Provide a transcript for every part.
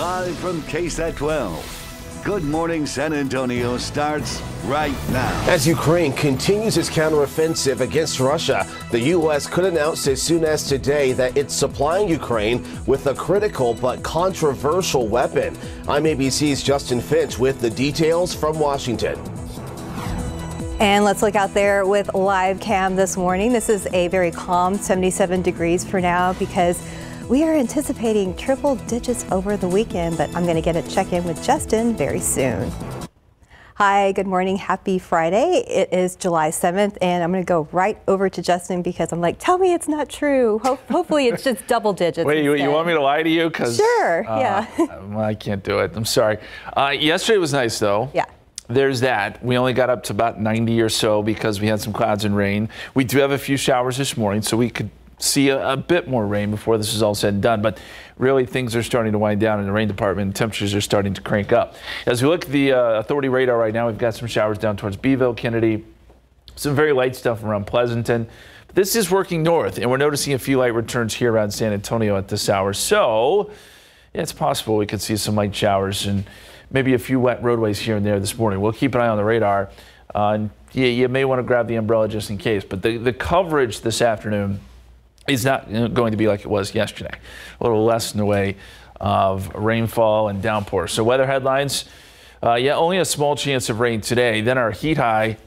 Live from KSAT 12. Good Morning San Antonio starts right now. As Ukraine continues its counteroffensive against Russia, the U.S. could announce as soon as today that it's supplying Ukraine with a critical but controversial weapon. I'm ABC's Justin Finch with the details from Washington. And let's look out there with live cam this morning. This is a very calm 77 degrees for now because we are anticipating triple digits over the weekend, but I'm going to get a check in with Justin very soon. Hi, good morning. Happy Friday. It is July 7th, and I'm going to go right over to Justin because I'm like, tell me it's not true. Ho hopefully, it's just double digits. Wait, you, you, want me to lie to you? Cause, sure, uh, yeah. I can't do it. I'm sorry. Uh, yesterday was nice, though. Yeah there's that. We only got up to about 90 or so because we had some clouds and rain. We do have a few showers this morning, so we could see a, a, bit more rain before this is all said and done. But really, things are starting to wind down in the rain department. Temperatures are starting to crank up. As we look at the uh, authority radar right now, we've got some showers down towards Beeville, Kenedy, some very light stuff around Pleasanton. But this is working north, and we're noticing a few light returns here around San Antonio at this hour. So, yeah, it's possible we could see some light showers and maybe a few wet roadways here and there this morning. We'll keep an eye on the radar. Uh, and you, you may want to grab the umbrella just in case. But the, the coverage this afternoon is not going to be like it was yesterday. A little less in the way of rainfall and downpour. So weather headlines, uh, yeah, only a small chance of rain today. Then our heat high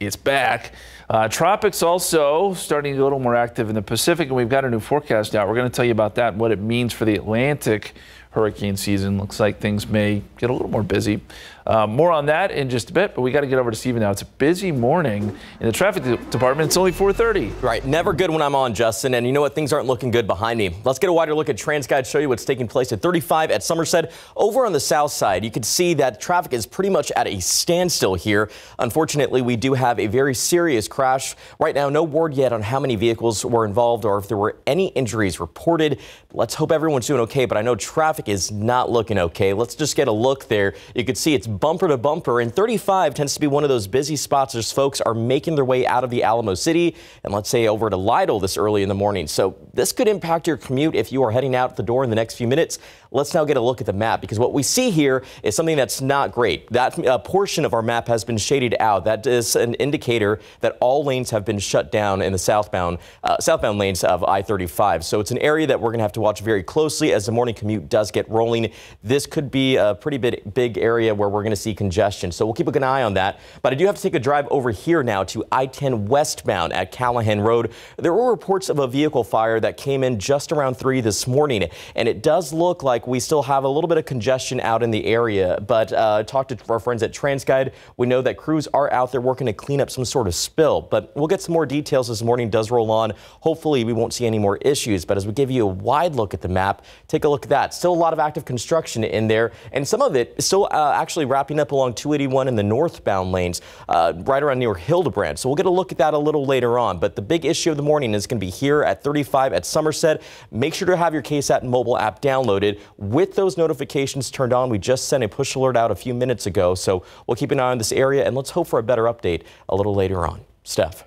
is back. Uh, tropics also starting a little more active in the Pacific, and we've got a new forecast out. We're going to tell you about that and what it means for the Atlantic hurricane season. Looks like things may get a little more busy. Uh, more on that in just a bit, but we got to get over to Steven now. It's a busy morning in the traffic department. It's only 4:30. Right, never good when I'm on, Justin. And you know what? Things aren't looking good behind me. Let's get a wider look at TransGuide. Show you what's taking place at 35 at Somerset. Over on the south side, you can see that traffic is pretty much at a standstill here. Unfortunately, we do have a very serious crash right now. No word yet on how many vehicles were involved or if there were any injuries reported. Let's hope everyone's doing okay. But I know traffic is not looking okay. Let's just get a look there. You can see it's bumper to bumper, and 35 tends to be one of those busy spots as folks are making their way out of the Alamo City and let's say over to Lytle this early in the morning. So this could impact your commute if you are heading out the door in the next few minutes. Let's now get a look at the map because what we see here is something that's not great. That uh, portion of our map has been shaded out. That is an indicator that all lanes have been shut down in the southbound uh, southbound lanes of I-35. So it's an area that we're going to have to watch very closely as the morning commute does get rolling. This could be a pretty big, big area where we're going to see congestion. So we'll keep an eye on that. But I do have to take a drive over here now to I-10 westbound at Callahan Road. There were reports of a vehicle fire that came in just around 3 this morning, and it does look like we still have a little bit of congestion out in the area. But uh, talked to our friends at TransGuide. We know that crews are out there working to clean up some sort of spill. But we'll get some more details as morning does roll on. Hopefully, we won't see any more issues. But as we give you a wide look at the map, take a look at that. Still a lot of active construction in there, and some of it is still uh, actually wrapping up along 281 in the northbound lanes, uh, right around near Hildebrand. So we'll get a look at that a little later on. But the big issue of the morning is going to be here at 35 at Somerset. Make sure to have your KSAT mobile app downloaded with those notifications turned on. We just sent a push alert out a few minutes ago, so we'll keep an eye on this area and let's hope for a better update a little later on. Steph.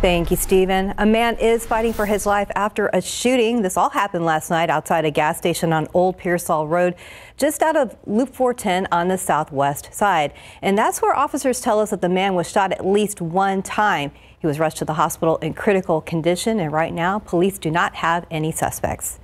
Thank you, Stephen. A man is fighting for his life after a shooting. This all happened last night outside a gas station on Old Pearsall Road, just out of Loop 410 on the southwest side. And that's where officers tell us that the man was shot at least one time. He was rushed to the hospital in critical condition, and right now, police do not have any suspects.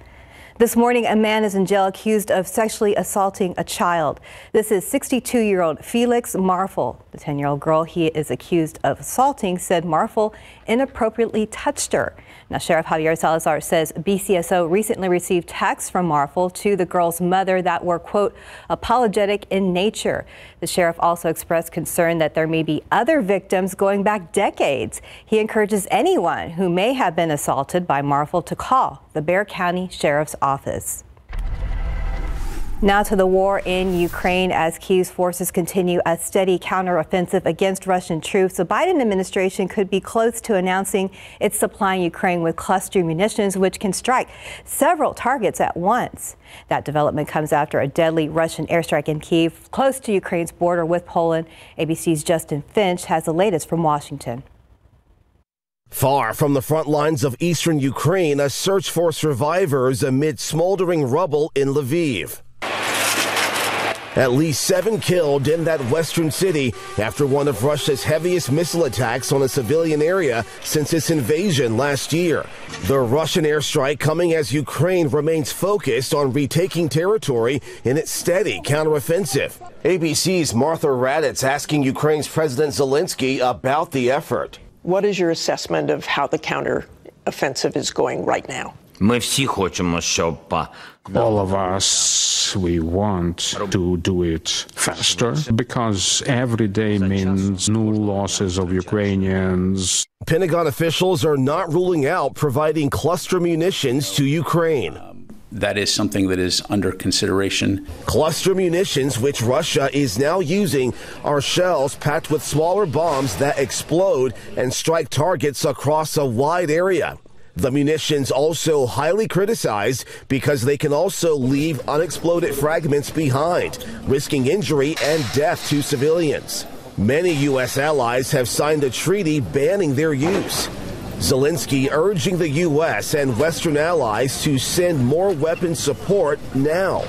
This morning, a man is in jail accused of sexually assaulting a child. This is 62 year old Felix Marfel. The 10 year old girl he is accused of assaulting said Marfel inappropriately touched her. Now, Sheriff Javier Salazar says BCSO recently received texts from Marfel to the girl's mother that were, quote, apologetic in nature. The sheriff also expressed concern that there may be other victims going back decades. He encourages anyone who may have been assaulted by Marfel to call the Bexar County Sheriff's Office. Now to the war in Ukraine as Kiev's forces continue a steady counteroffensive against Russian troops. The Biden administration could be close to announcing it's supplying Ukraine with cluster munitions, which can strike several targets at once. That development comes after a deadly Russian airstrike in Kiev, close to Ukraine's border with Poland. ABC's Justin Finch has the latest from Washington. Far from the front lines of eastern Ukraine, a search for survivors amid smoldering rubble in Lviv. At least seven killed in that western city after one of Russia's heaviest missile attacks on a civilian area since its invasion last year. The Russian airstrike coming as Ukraine remains focused on retaking territory in its steady counteroffensive. ABC's Martha Raddatz asking Ukraine's President Zelensky about the effort. What is your assessment of how the counteroffensive is going right now? All of us we want to do it faster because every day means new losses of Ukrainians. Pentagon officials are not ruling out providing cluster munitions to Ukraine. That is something that is under consideration. Cluster munitions, which Russia is now using, are shells packed with smaller bombs that explode and strike targets across a wide area. The munitions also highly criticized because they can also leave unexploded fragments behind, risking injury and death to civilians. Many U.S. allies have signed a treaty banning their use. Zelensky urging the U.S. and Western allies to send more weapon support now.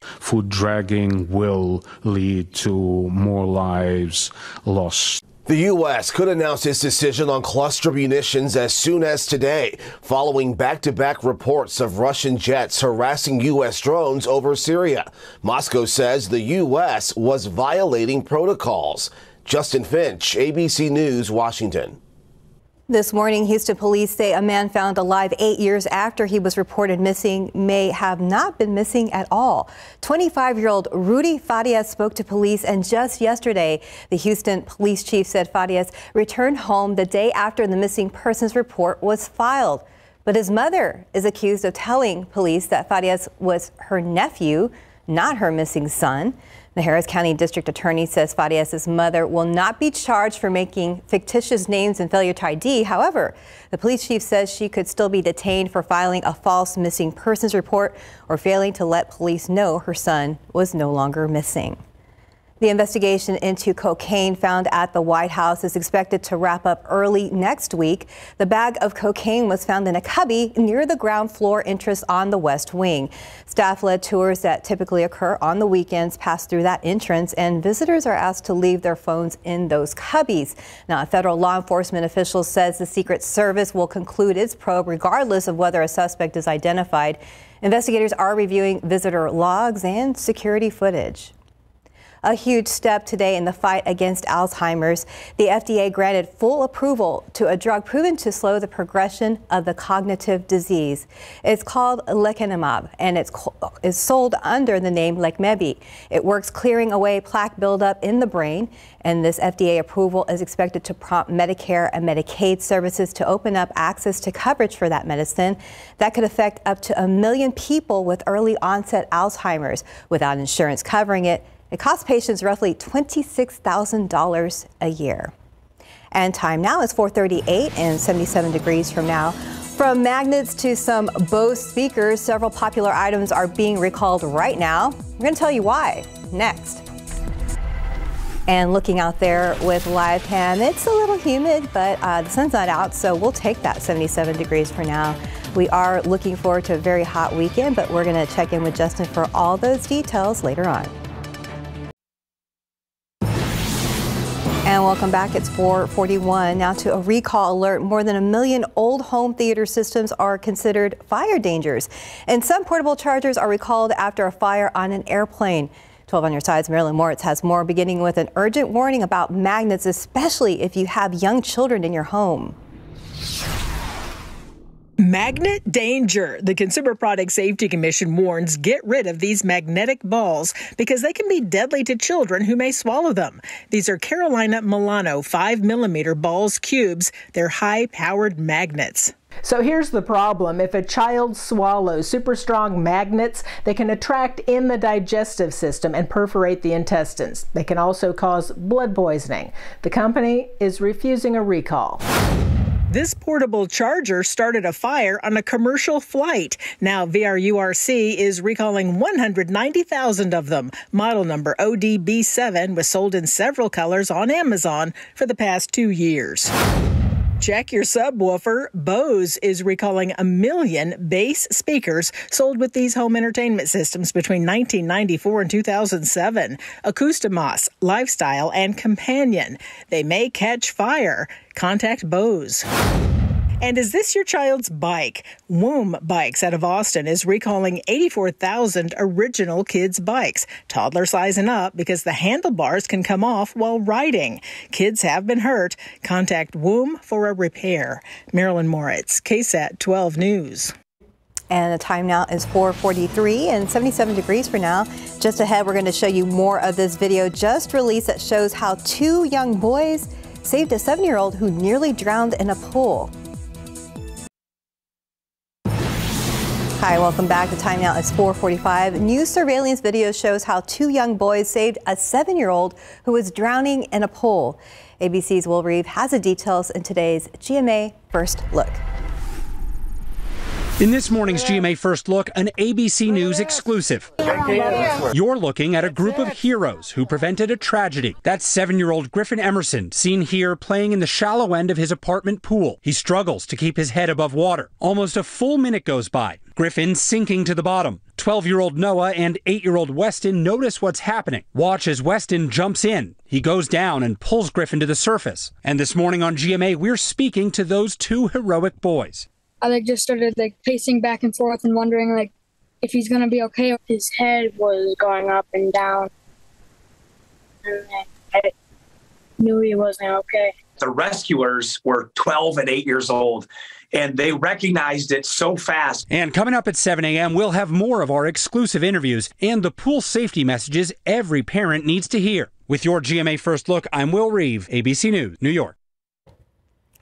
Food dragging will lead to more lives lost. The U.S. could announce its decision on cluster munitions as soon as today, following back to back reports of Russian jets harassing U.S. drones over Syria. Moscow says the U.S. was violating protocols. Justin Finch, ABC News, Washington. This morning, Houston police say a man found alive eight years after he was reported missing may have not been missing at all. 25 year old Rudy Farias spoke to police, and just yesterday, the Houston police chief said Farias returned home the day after the missing persons report was filed. But his mother is accused of telling police that Farias was her nephew, not her missing son. The Harris County District Attorney says Farias' mother will not be charged for making fictitious names and failure to ID. However, the police chief says she could still be detained for filing a false missing persons report or failing to let police know her son was no longer missing. The investigation into cocaine found at the White House is expected to wrap up early next week. The bag of cocaine was found in a cubby near the ground floor entrance on the West Wing. Staff led tours that typically occur on the weekends pass through that entrance, and visitors are asked to leave their phones in those cubbies. Now, a federal law enforcement official says the Secret Service will conclude its probe regardless of whether a suspect is identified. Investigators are reviewing visitor logs and security footage. A huge step today in the fight against Alzheimer's. The FDA granted full approval to a drug proven to slow the progression of the cognitive disease. It's called lecanemab and it's is sold under the name Leqembi. It works clearing away plaque buildup in the brain, and this FDA approval is expected to prompt Medicare and Medicaid services to open up access to coverage for that medicine. That could affect up to a million people with early onset Alzheimer's without insurance covering it. It costs patients roughly $26,000 a year. And time now is 438 and 77 degrees from now. From magnets to some Bose speakers, several popular items are being recalled right now. We're going to tell you why next. And looking out there with live cam, it's a little humid, but uh, the sun's not out, so we'll take that 77 degrees for now. We are looking forward to a very hot weekend, but we're going to check in with Justin for all those details later on. And welcome back. It's 441. Now to a recall alert. More than a million old home theater systems are considered fire dangers. And some portable chargers are recalled after a fire on an airplane. 12 on your sides, Marilyn Moritz has more, beginning with an urgent warning about magnets, especially if you have young children in your home. Magnet danger. The Consumer Product Safety Commission warns get rid of these magnetic balls because they can be deadly to children who may swallow them. These are Carolina Milano 5 millimeter balls cubes. They're high powered magnets. So here's the problem. If a child swallows super strong magnets, they can attract in the digestive system and perforate the intestines. They can also cause blood poisoning. The company is refusing a recall. This portable charger started a fire on a commercial flight. Now VRURC is recalling 190,000 of them. Model number ODB7 was sold in several colors on Amazon for the past two years. Check your subwoofer. Bose is recalling a million bass speakers sold with these home entertainment systems between 1994 and 2007. Acoustimass, Lifestyle, and Companion. They may catch fire. Contact Bose. And is this your child's bike? Woom Bikes out of Austin is recalling 84,000 original kids' bikes. Toddler sizing up because the handlebars can come off while riding. Kids have been hurt. Contact Woom for a repair. Marilyn Moritz, KSAT 12 News. And the time now is 4:43 and 77 degrees for now. Just ahead, we're going to show you more of this video just released that shows how two young boys saved a seven-year-old who nearly drowned in a pool. Hi, welcome back. The time now is 4:45. New surveillance video shows how two young boys saved a seven-year-old who was drowning in a pool. ABC's Will Reeve has the details in today's GMA First Look. In this morning's GMA First Look, an ABC News exclusive. You're looking at a group of heroes who prevented a tragedy. That's seven year old Griffin Emerson, seen here playing in the shallow end of his apartment pool. He struggles to keep his head above water. Almost a full minute goes by. Griffin sinking to the bottom. 12 year old Noah and 8 year old Weston notice what's happening. Watch as Weston jumps in. He goes down and pulls Griffin to the surface. And this morning on GMA, we're speaking to those two heroic boys. I like just started like pacing back and forth and wondering like if he's gonna be okay. His head was going up and down, and I knew he wasn't okay. The rescuers were 12 and 8 years old, and they recognized it so fast. And coming up at 7 a.m., we'll have more of our exclusive interviews and the pool safety messages every parent needs to hear. With your GMA First Look, I'm Will Reeve, ABC News, New York.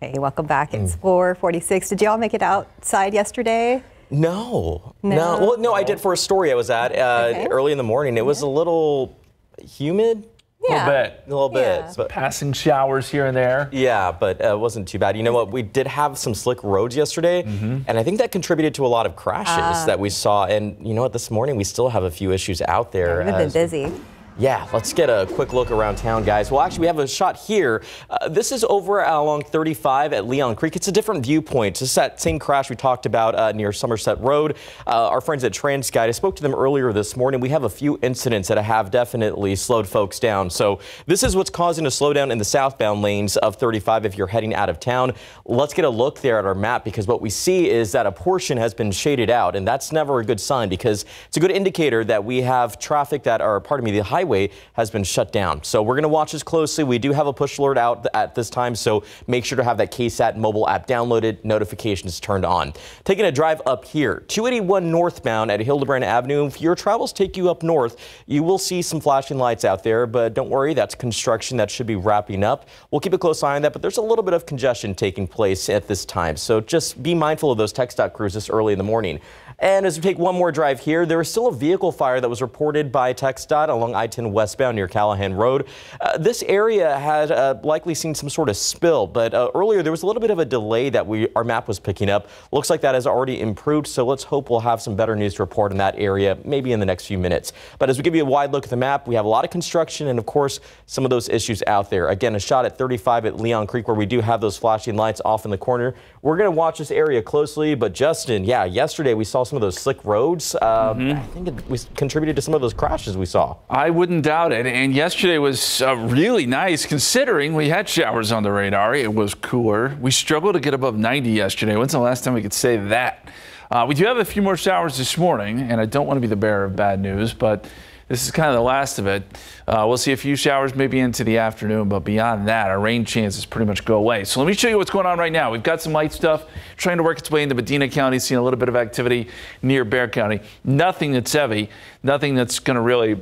Hey, welcome back. It's 446. Did y'all make it outside yesterday? No, No? no. Well, no, I did for a story I was at uh, Okay. early in the morning. It was a little humid. A little bit. A little bit. But Passing showers here and there. Yeah, but uh, it wasn't too bad. You know what? We did have some slick roads yesterday, and I think that contributed to a lot of crashes Ah. that we saw. And you know what? This morning we still have a few issues out there. We've been busy. Yeah, let's get a quick look around town, guys. Well, actually, we have a shot here. Uh, this is over along 35 at Leon Creek. It's a different viewpoint. It's that same crash we talked about uh, near Somerset Road. Uh, our friends at TransGuide, I spoke to them earlier this morning. We have a few incidents that have definitely slowed folks down. So this is what's causing a slowdown in the southbound lanes of 35 if you're heading out of town. Let's get a look there at our map because what we see is that a portion has been shaded out, and that's never a good sign because it's a good indicator that we have traffic that, or pardon me, the highway has been shut down. So we're going to watch this closely. We do have a push alert out at this time, so make sure to have that KSAT mobile app downloaded, notifications turned on. Taking a drive up here, 281 northbound at Hildebrand Avenue. If your travels take you up north, you will see some flashing lights out there, but don't worry, that's construction that should be wrapping up. We'll keep a close eye on that, but there's a little bit of congestion taking place at this time. So just be mindful of those TxDOT crews this early in the morning. And as we take one more drive here, there is still a vehicle fire that was reported by TxDOT along I-10 westbound near Callahan Road. Uh, this area had uh, likely seen some sort of spill, but uh, earlier there was a little bit of a delay that we our map was picking up. Looks like that has already improved, so let's hope we'll have some better news to report in that area maybe in the next few minutes. But as we give you a wide look at the map, we have a lot of construction and of course some of those issues out there. Again, a shot at 35 at Leon Creek where we do have those flashing lights off in the corner. We're going to watch this area closely, but Justin, yeah, yesterday we saw some of those slick roads. Uh, I think it contributed to some of those crashes we saw. I wouldn't doubt it. And yesterday was uh, really nice considering we had showers on the radar. It was cooler. We struggled to get above 90 yesterday. When's the last time we could say that? Uh, we do have a few more showers this morning, and I don't want to be the bearer of bad news, but this is kind of the last of it. Uh, we'll see a few showers maybe into the afternoon, but beyond that, our rain chances pretty much go away. So let me show you what's going on right now. We've got some light stuff trying to work its way into Medina County, seeing a little bit of activity near Bexar County. Nothing that's heavy, nothing that's going to really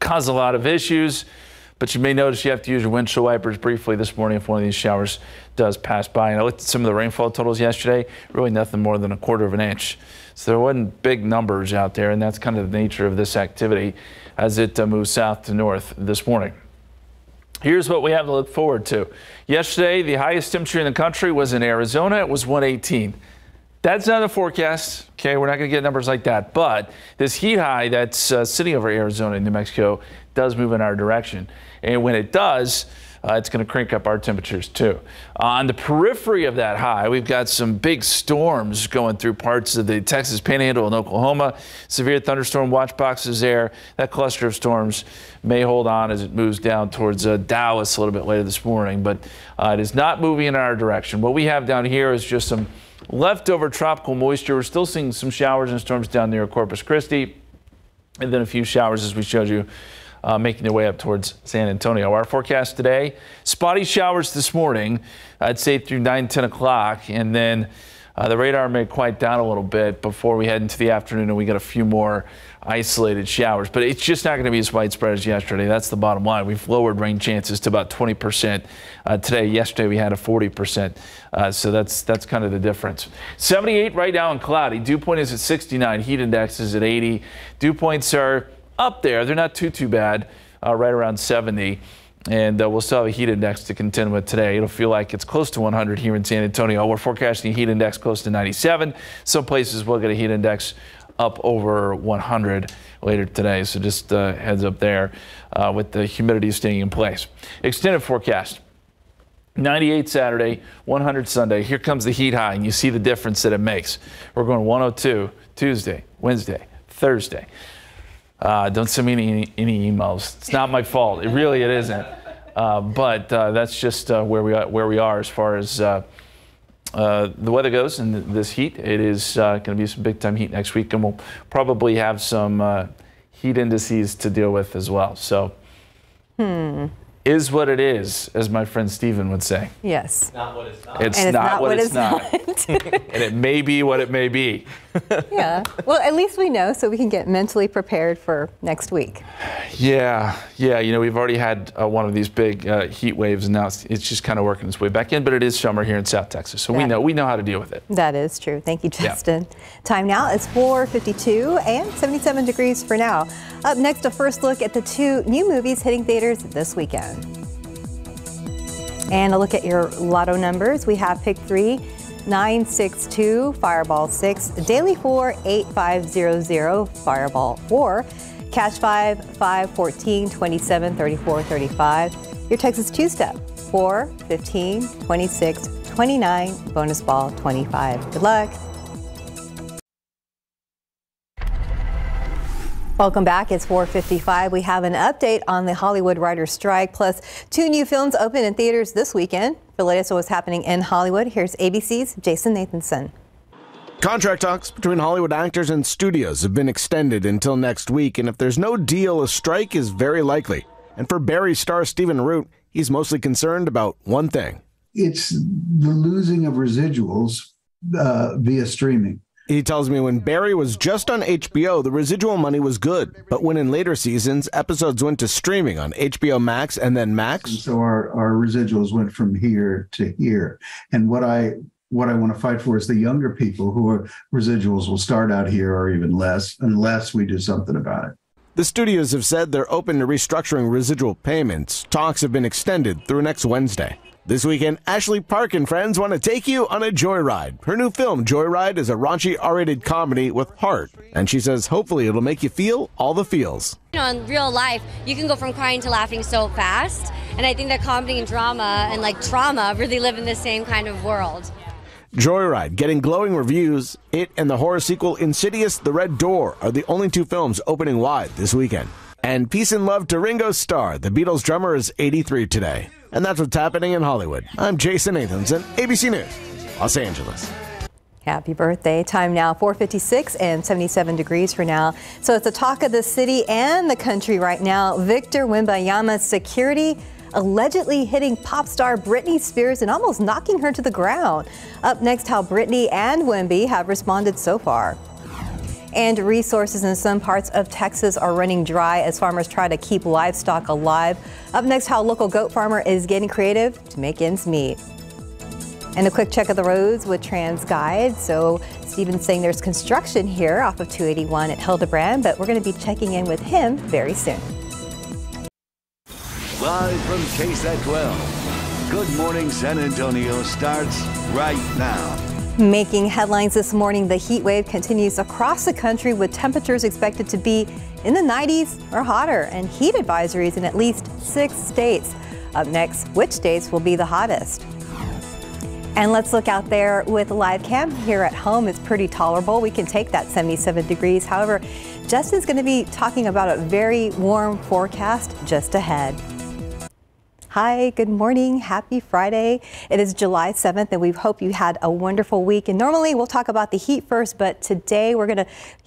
cause a lot of issues. But you may notice you have to use your windshield wipers briefly this morning if one of these showers does pass by. And I looked at some of the rainfall totals yesterday, really nothing more than a quarter of an inch. So there wasn't big numbers out there, and that's kind of the nature of this activity as it uh, moves south to north this morning. Here's what we have to look forward to. Yesterday, the highest temperature in the country was in Arizona. It was 118. That's not a forecast. Okay, we're not going to get numbers like that. But this heat high that's uh, sitting over Arizona and New Mexico does move in our direction. And when it does, uh, it's going to crank up our temperatures too. On the periphery of that high, we've got some big storms going through parts of the Texas Panhandle and Oklahoma. Severe thunderstorm watch boxes there. That cluster of storms may hold on as it moves down towards uh, Dallas a little bit later this morning, but uh, it is not moving in our direction. What we have down here is just some leftover tropical moisture. We're still seeing some showers and storms down near Corpus Christi, and then a few showers as we showed you uh, making their way up towards San Antonio. Our forecast today spotty showers this morning, I'd say through 9, 10 o'clock, and then uh, the radar may quiet down a little bit before we head into the afternoon and we get a few more isolated showers. But it's just not going to be as widespread as yesterday. That's the bottom line. We've lowered rain chances to about 20% uh, today. Yesterday we had a 40%. Uh, so that's that's kind of the difference. 78 right now and cloudy. Dew point is at 69. Heat index is at 80. Dew points are up there. They're not too, too bad, uh, right around 70. And uh, we'll still have a heat index to contend with today. It'll feel like it's close to 100 here in San Antonio. We're forecasting a heat index close to 97. Some places will get a heat index up over 100 later today. So just uh, heads up there uh, with the humidity staying in place. Extended forecast. 98 Saturday, 100 Sunday. Here comes the heat high, and you see the difference that it makes. We're going 102 Tuesday, Wednesday, Thursday. Uh, don't send me any, any emails. It's not my fault. It really it isn't. Uh, but uh, that's just uh, where we are, where we are as far as uh, uh, the weather goes and this heat. It is going to be some big time heat next week, and we'll probably have some heat indices to deal with as well. So. Hmm is what it is, as my friend Steven would say. Yes. Not what it's not. It's, and not, not what, what it's, it's not. not. and it may be what it may be. yeah. Well, at least we know so we can get mentally prepared for next week. Yeah. Yeah. You know, we've already had uh, one of these big uh, heat waves and now it's, it's just kind of working its way back in, but it is summer here in South Texas. So we know we know how to deal with it. That is true. Thank you, Justin. Yeah. Time now is 4:52 and 77 degrees for now. Up next, a first look at the two new movies hitting theaters this weekend. And a look at your lotto numbers. We have pick three, 962, Fireball 6, Daily 4, 8500, Fireball 4, Cash 5, 5, 14, 27, 34, 35. Your Texas two step 4, 15, 26, 29, bonus ball 25. Good luck. Welcome back. It's 4:55. We have an update on the Hollywood writers' strike, plus two new films open in theaters this weekend. The latest on what's happening in Hollywood. Here's ABC's Jason Nathanson. Contract talks between Hollywood actors and studios have been extended until next week, and if there's no deal, a strike is very likely. And for Barry star Stephen Root, he's mostly concerned about one thing. It's the losing of residuals uh, via streaming. He tells me when Barry was just on HBO, the residual money was good. But when in later seasons, episodes went to streaming on HBO Max and then Max. And so our, our residuals went from here to here. And what I what I want to fight for is the younger people who are residuals will start out here or even less unless we do something about it. The studios have said they're open to restructuring residual payments. Talks have been extended through next Wednesday. This weekend, Ashley Park and friends want to take you on a joyride. Her new film, Joyride, is a raunchy R-rated comedy with heart, and she says hopefully it'll make you feel all the feels. You know, in real life, you can go from crying to laughing so fast, and I think that comedy and drama and like trauma really live in the same kind of world. Joyride, getting glowing reviews. It and the horror sequel Insidious: The Red Door are the only two films opening wide this weekend. And Peace and Love to Ringo Starr. The Beatles drummer is 83 today. And that's what's happening in Hollywood. I'm Jason Nathanson, ABC News, Los Angeles. Happy birthday. Time now 456 and 77 degrees for now. So it's the talk of the city and the country right now. Victor Wembanyama's security allegedly hitting pop star Britney Spears and almost knocking her to the ground. Up next, how Britney and Wemby have responded so far. And resources in some parts of Texas are running dry as farmers try to keep livestock alive. Up next, how local goat farmer is getting creative to make ends meet. And a quick check of the roads with TransGuide. So Stephen's saying there's construction here off of 281 at Hildebrand, but we're going to be checking in with him very soon. Live from KSAT 12, Good Morning San Antonio starts right now. Making headlines this morning, the heat wave continues across the country with temperatures expected to be in the 90s or hotter and heat advisories in at least six states. Up next, which states will be the hottest? And let's look out there with live cam here at home. It's pretty tolerable. We can take that 77 degrees. However, Justin's going to be talking about a very warm forecast just ahead. Hi, good morning. Happy Friday. It is July 7th, and we hope you had a wonderful week. And normally we'll talk about the heat first, but today we're going to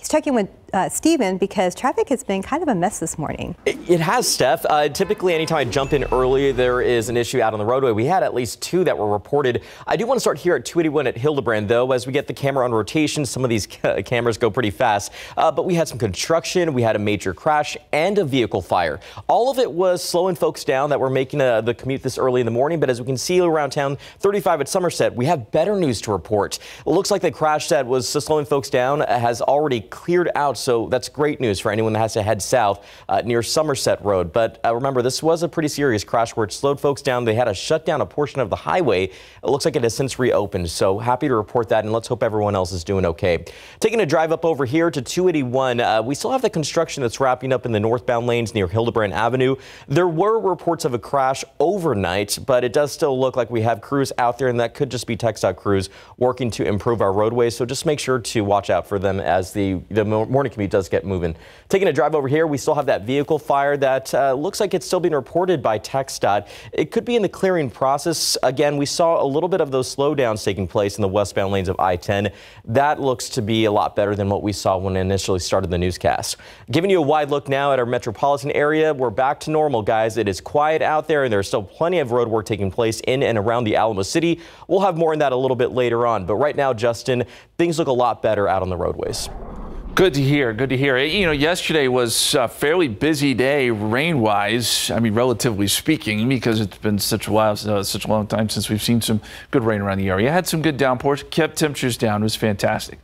check in with uh, Stephen because traffic has been kind of a mess this morning. It, has, Steph. Uh, typically, anytime I jump in early, there is an issue out on the roadway. We had at least two that were reported. I do want to start here at 281 at Hildebrand, though, as we get the camera on rotation. Some of these ca cameras go pretty fast. Uh, but we had some construction, we had a major crash, and a vehicle fire. All of it was slowing folks down that were making uh, the commute this early in the morning. But as we can see around town, 35 at Somerset, we have better news to report. It looks like the crash that was slowing folks down has already cleared out so that's great news for anyone that has to head south uh, near Somerset Road. But uh, remember, this was a pretty serious crash where it slowed folks down. They had to shut down a portion of the highway. It looks like it has since reopened. So happy to report that, and let's hope everyone else is doing okay. Taking a drive up over here to 281, uh, we still have the construction that's wrapping up in the northbound lanes near Hildebrand Avenue. There were reports of a crash overnight, but it does still look like we have crews out there, and that could just be TxDOT crews working to improve our roadways. So just make sure to watch out for them as the, the morning commute does get moving. Taking a drive over here, we still have that vehicle fire that uh, looks like it's still being reported by TxDOT. It could be in the clearing process. Again, we saw a little bit of those slowdowns taking place in the westbound lanes of I-10. That looks to be a lot better than what we saw when it initially started the newscast. Giving you a wide look now at our metropolitan area. We're back to normal, guys. It is quiet out there, and there's still plenty of road work taking place in and around the Alamo City. We'll have more on that a little bit later on. But right now, Justin, things look a lot better out on the roadways. Good to hear. Good to hear. You know, yesterday was a fairly busy day rain-wise. I mean, relatively speaking, because it's been such a while, uh, such a long time since we've seen some good rain around the area. Had some good downpours, kept temperatures down. It was fantastic.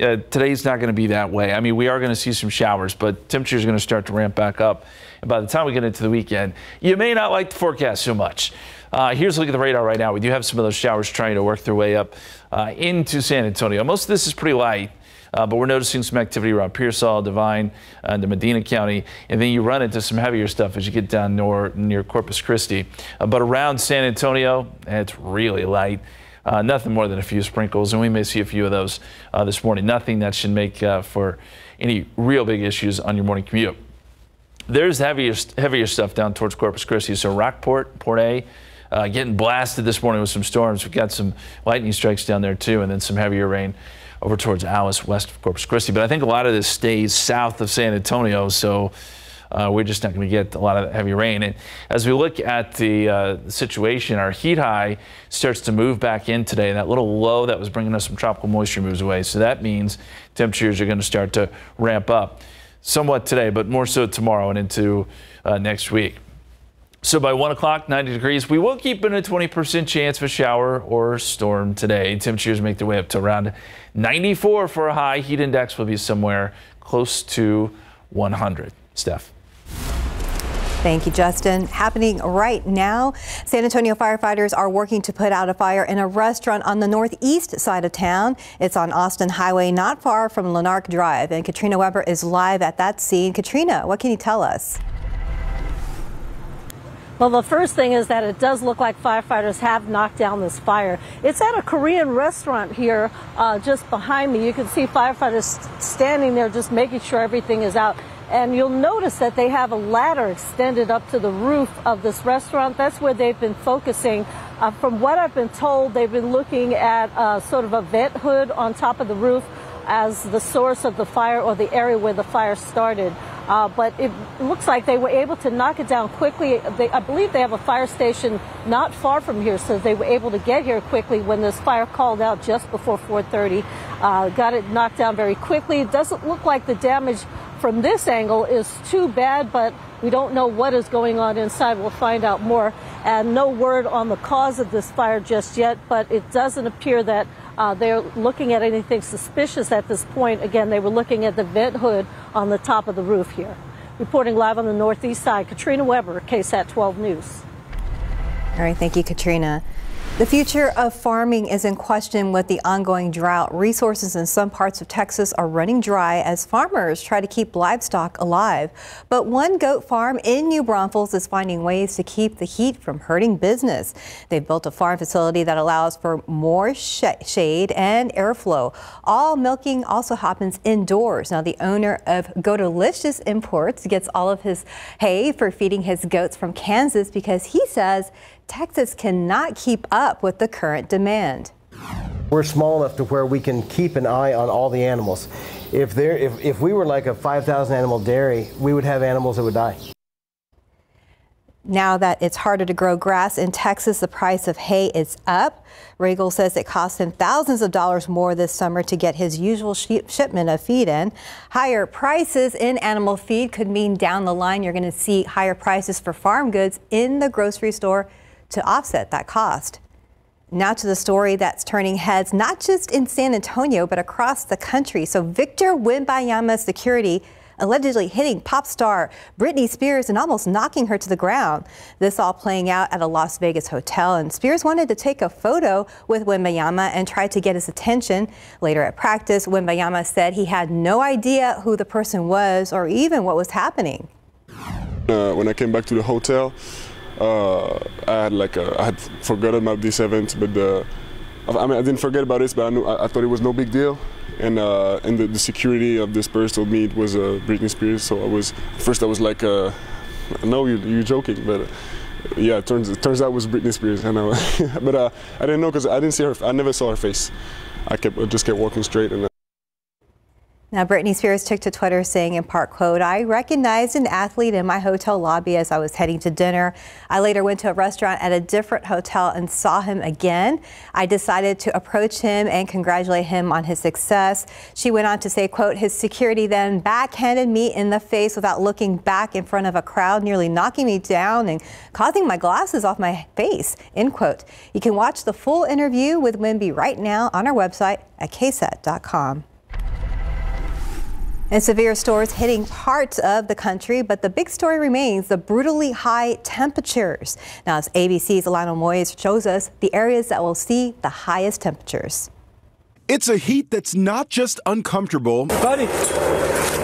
Uh, today's not going to be that way. I mean, we are going to see some showers, but temperatures are going to start to ramp back up. And by the time we get into the weekend, you may not like the forecast so much. Uh, here's a look at the radar right now. We do have some of those showers trying to work their way up uh, into San Antonio. Most of this is pretty light. Uh, but we're noticing some activity around Pearsall, Devine, and uh, Medina County. And then you run into some heavier stuff as you get down nor- near Corpus Christi. Uh, but around San Antonio, it's really light. Uh, nothing more than a few sprinkles, and we may see a few of those uh, this morning. Nothing that should make uh, for any real big issues on your morning commute. There's heavier, heavier stuff down towards Corpus Christi. So Rockport, Port A, uh, getting blasted this morning with some storms. We've got some lightning strikes down there too, and then some heavier rain over towards Alice, west of Corpus Christi. But I think a lot of this stays south of San Antonio, so uh, we're just not going to get a lot of heavy rain. And as we look at the, uh, situation, our heat high starts to move back in today. That little low that was bringing us some tropical moisture moves away. So that means temperatures are going to start to ramp up somewhat today, but more so tomorrow and into uh, next week. So by 1 o'clock, 90 degrees, we will keep in a 20% chance of a shower or storm today. Temperatures make their way up to around 94 for a high. Heat index will be somewhere close to 100. Steph. Thank you, Justin. Happening right now, San Antonio firefighters are working to put out a fire in a restaurant on the northeast side of town. It's on Austin Highway, not far from Lanark Drive. And Katrina Weber is live at that scene. Katrina, what can you tell us? Well, the first thing is that it does look like firefighters have knocked down this fire. It's at a Korean restaurant here uh, just behind me. You can see firefighters standing there just making sure everything is out. And you'll notice that they have a ladder extended up to the roof of this restaurant. That's where they've been focusing. Uh, from what I've been told, they've been looking at uh, sort of a vent hood on top of the roof as the source of the fire or the area where the fire started. Uh, but it looks like they were able to knock it down quickly. They, I believe they have a fire station not far from here, so they were able to get here quickly when this fire called out just before 4:30. Uh, got it knocked down very quickly. It doesn't look like the damage from this angle is too bad, but we don't know what is going on inside. We'll find out more. And no word on the cause of this fire just yet, but it doesn't appear that uh, they're looking at anything suspicious at this point. Again, they were looking at the vent hood on the top of the roof here. Reporting live on the northeast side, Katrina Weber, KSAT 12 News. All right, thank you, Katrina. The future of farming is in question with the ongoing drought. Resources in some parts of Texas are running dry as farmers try to keep livestock alive. But one goat farm in New Braunfels is finding ways to keep the heat from hurting business. They've built a farm facility that allows for more sh shade and airflow. All milking also happens indoors. Now, the owner of Goatalicious Imports gets all of his hay for feeding his goats from Kansas because he says Texas cannot keep up with the current demand. We're small enough to where we can keep an eye on all the animals. If there, if, if we were like a 5,000 animal dairy, we would have animals that would die. Now that it's harder to grow grass in Texas, the price of hay is up. Regal says it cost him thousands of dollars more this summer to get his usual shipment of feed in. Higher prices in animal feed could mean down the line you're going to see higher prices for farm goods in the grocery store to offset that cost. Now to the story that's turning heads not just in San Antonio, but across the country. So Victor Wembanyama Security allegedly hitting pop star Britney Spears and almost knocking her to the ground. This all playing out at a Las Vegas hotel, and Spears wanted to take a photo with Wembanyama and tried to get his attention. Later at practice, Wembanyama said he had no idea who the person was or even what was happening. Uh, when I came back to the hotel, uh, I had like a, I had forgotten about this event, but the, I mean I didn't forget about this, but I knew I, I thought it was no big deal and uh, and the, the, security of this person told me it was uh, Britney Spears. So I was first I was like, uh, no, you, you're joking, but. Uh, yeah, it turns it turns out it was Britney Spears. I know, but uh, I didn't know because I didn't see her. I never saw her face. I kept I just kept walking straight, and now, Britney Spears took to Twitter saying in part, quote, I recognized an athlete in my hotel lobby as I was heading to dinner. I later went to a restaurant at a different hotel and saw him again. I decided to approach him and congratulate him on his success. She went on to say, quote, his security then backhanded me in the face without looking back in front of a crowd, nearly knocking me down and causing my glasses off my face, end quote. You can watch the full interview with Wemby right now on our website at ksat.com. And severe storms hitting parts of the country, but the big story remains the brutally high temperatures. Now, as ABC's Lionel Moise shows us the areas that will see the highest temperatures. It's a heat that's not just uncomfortable. Buddy,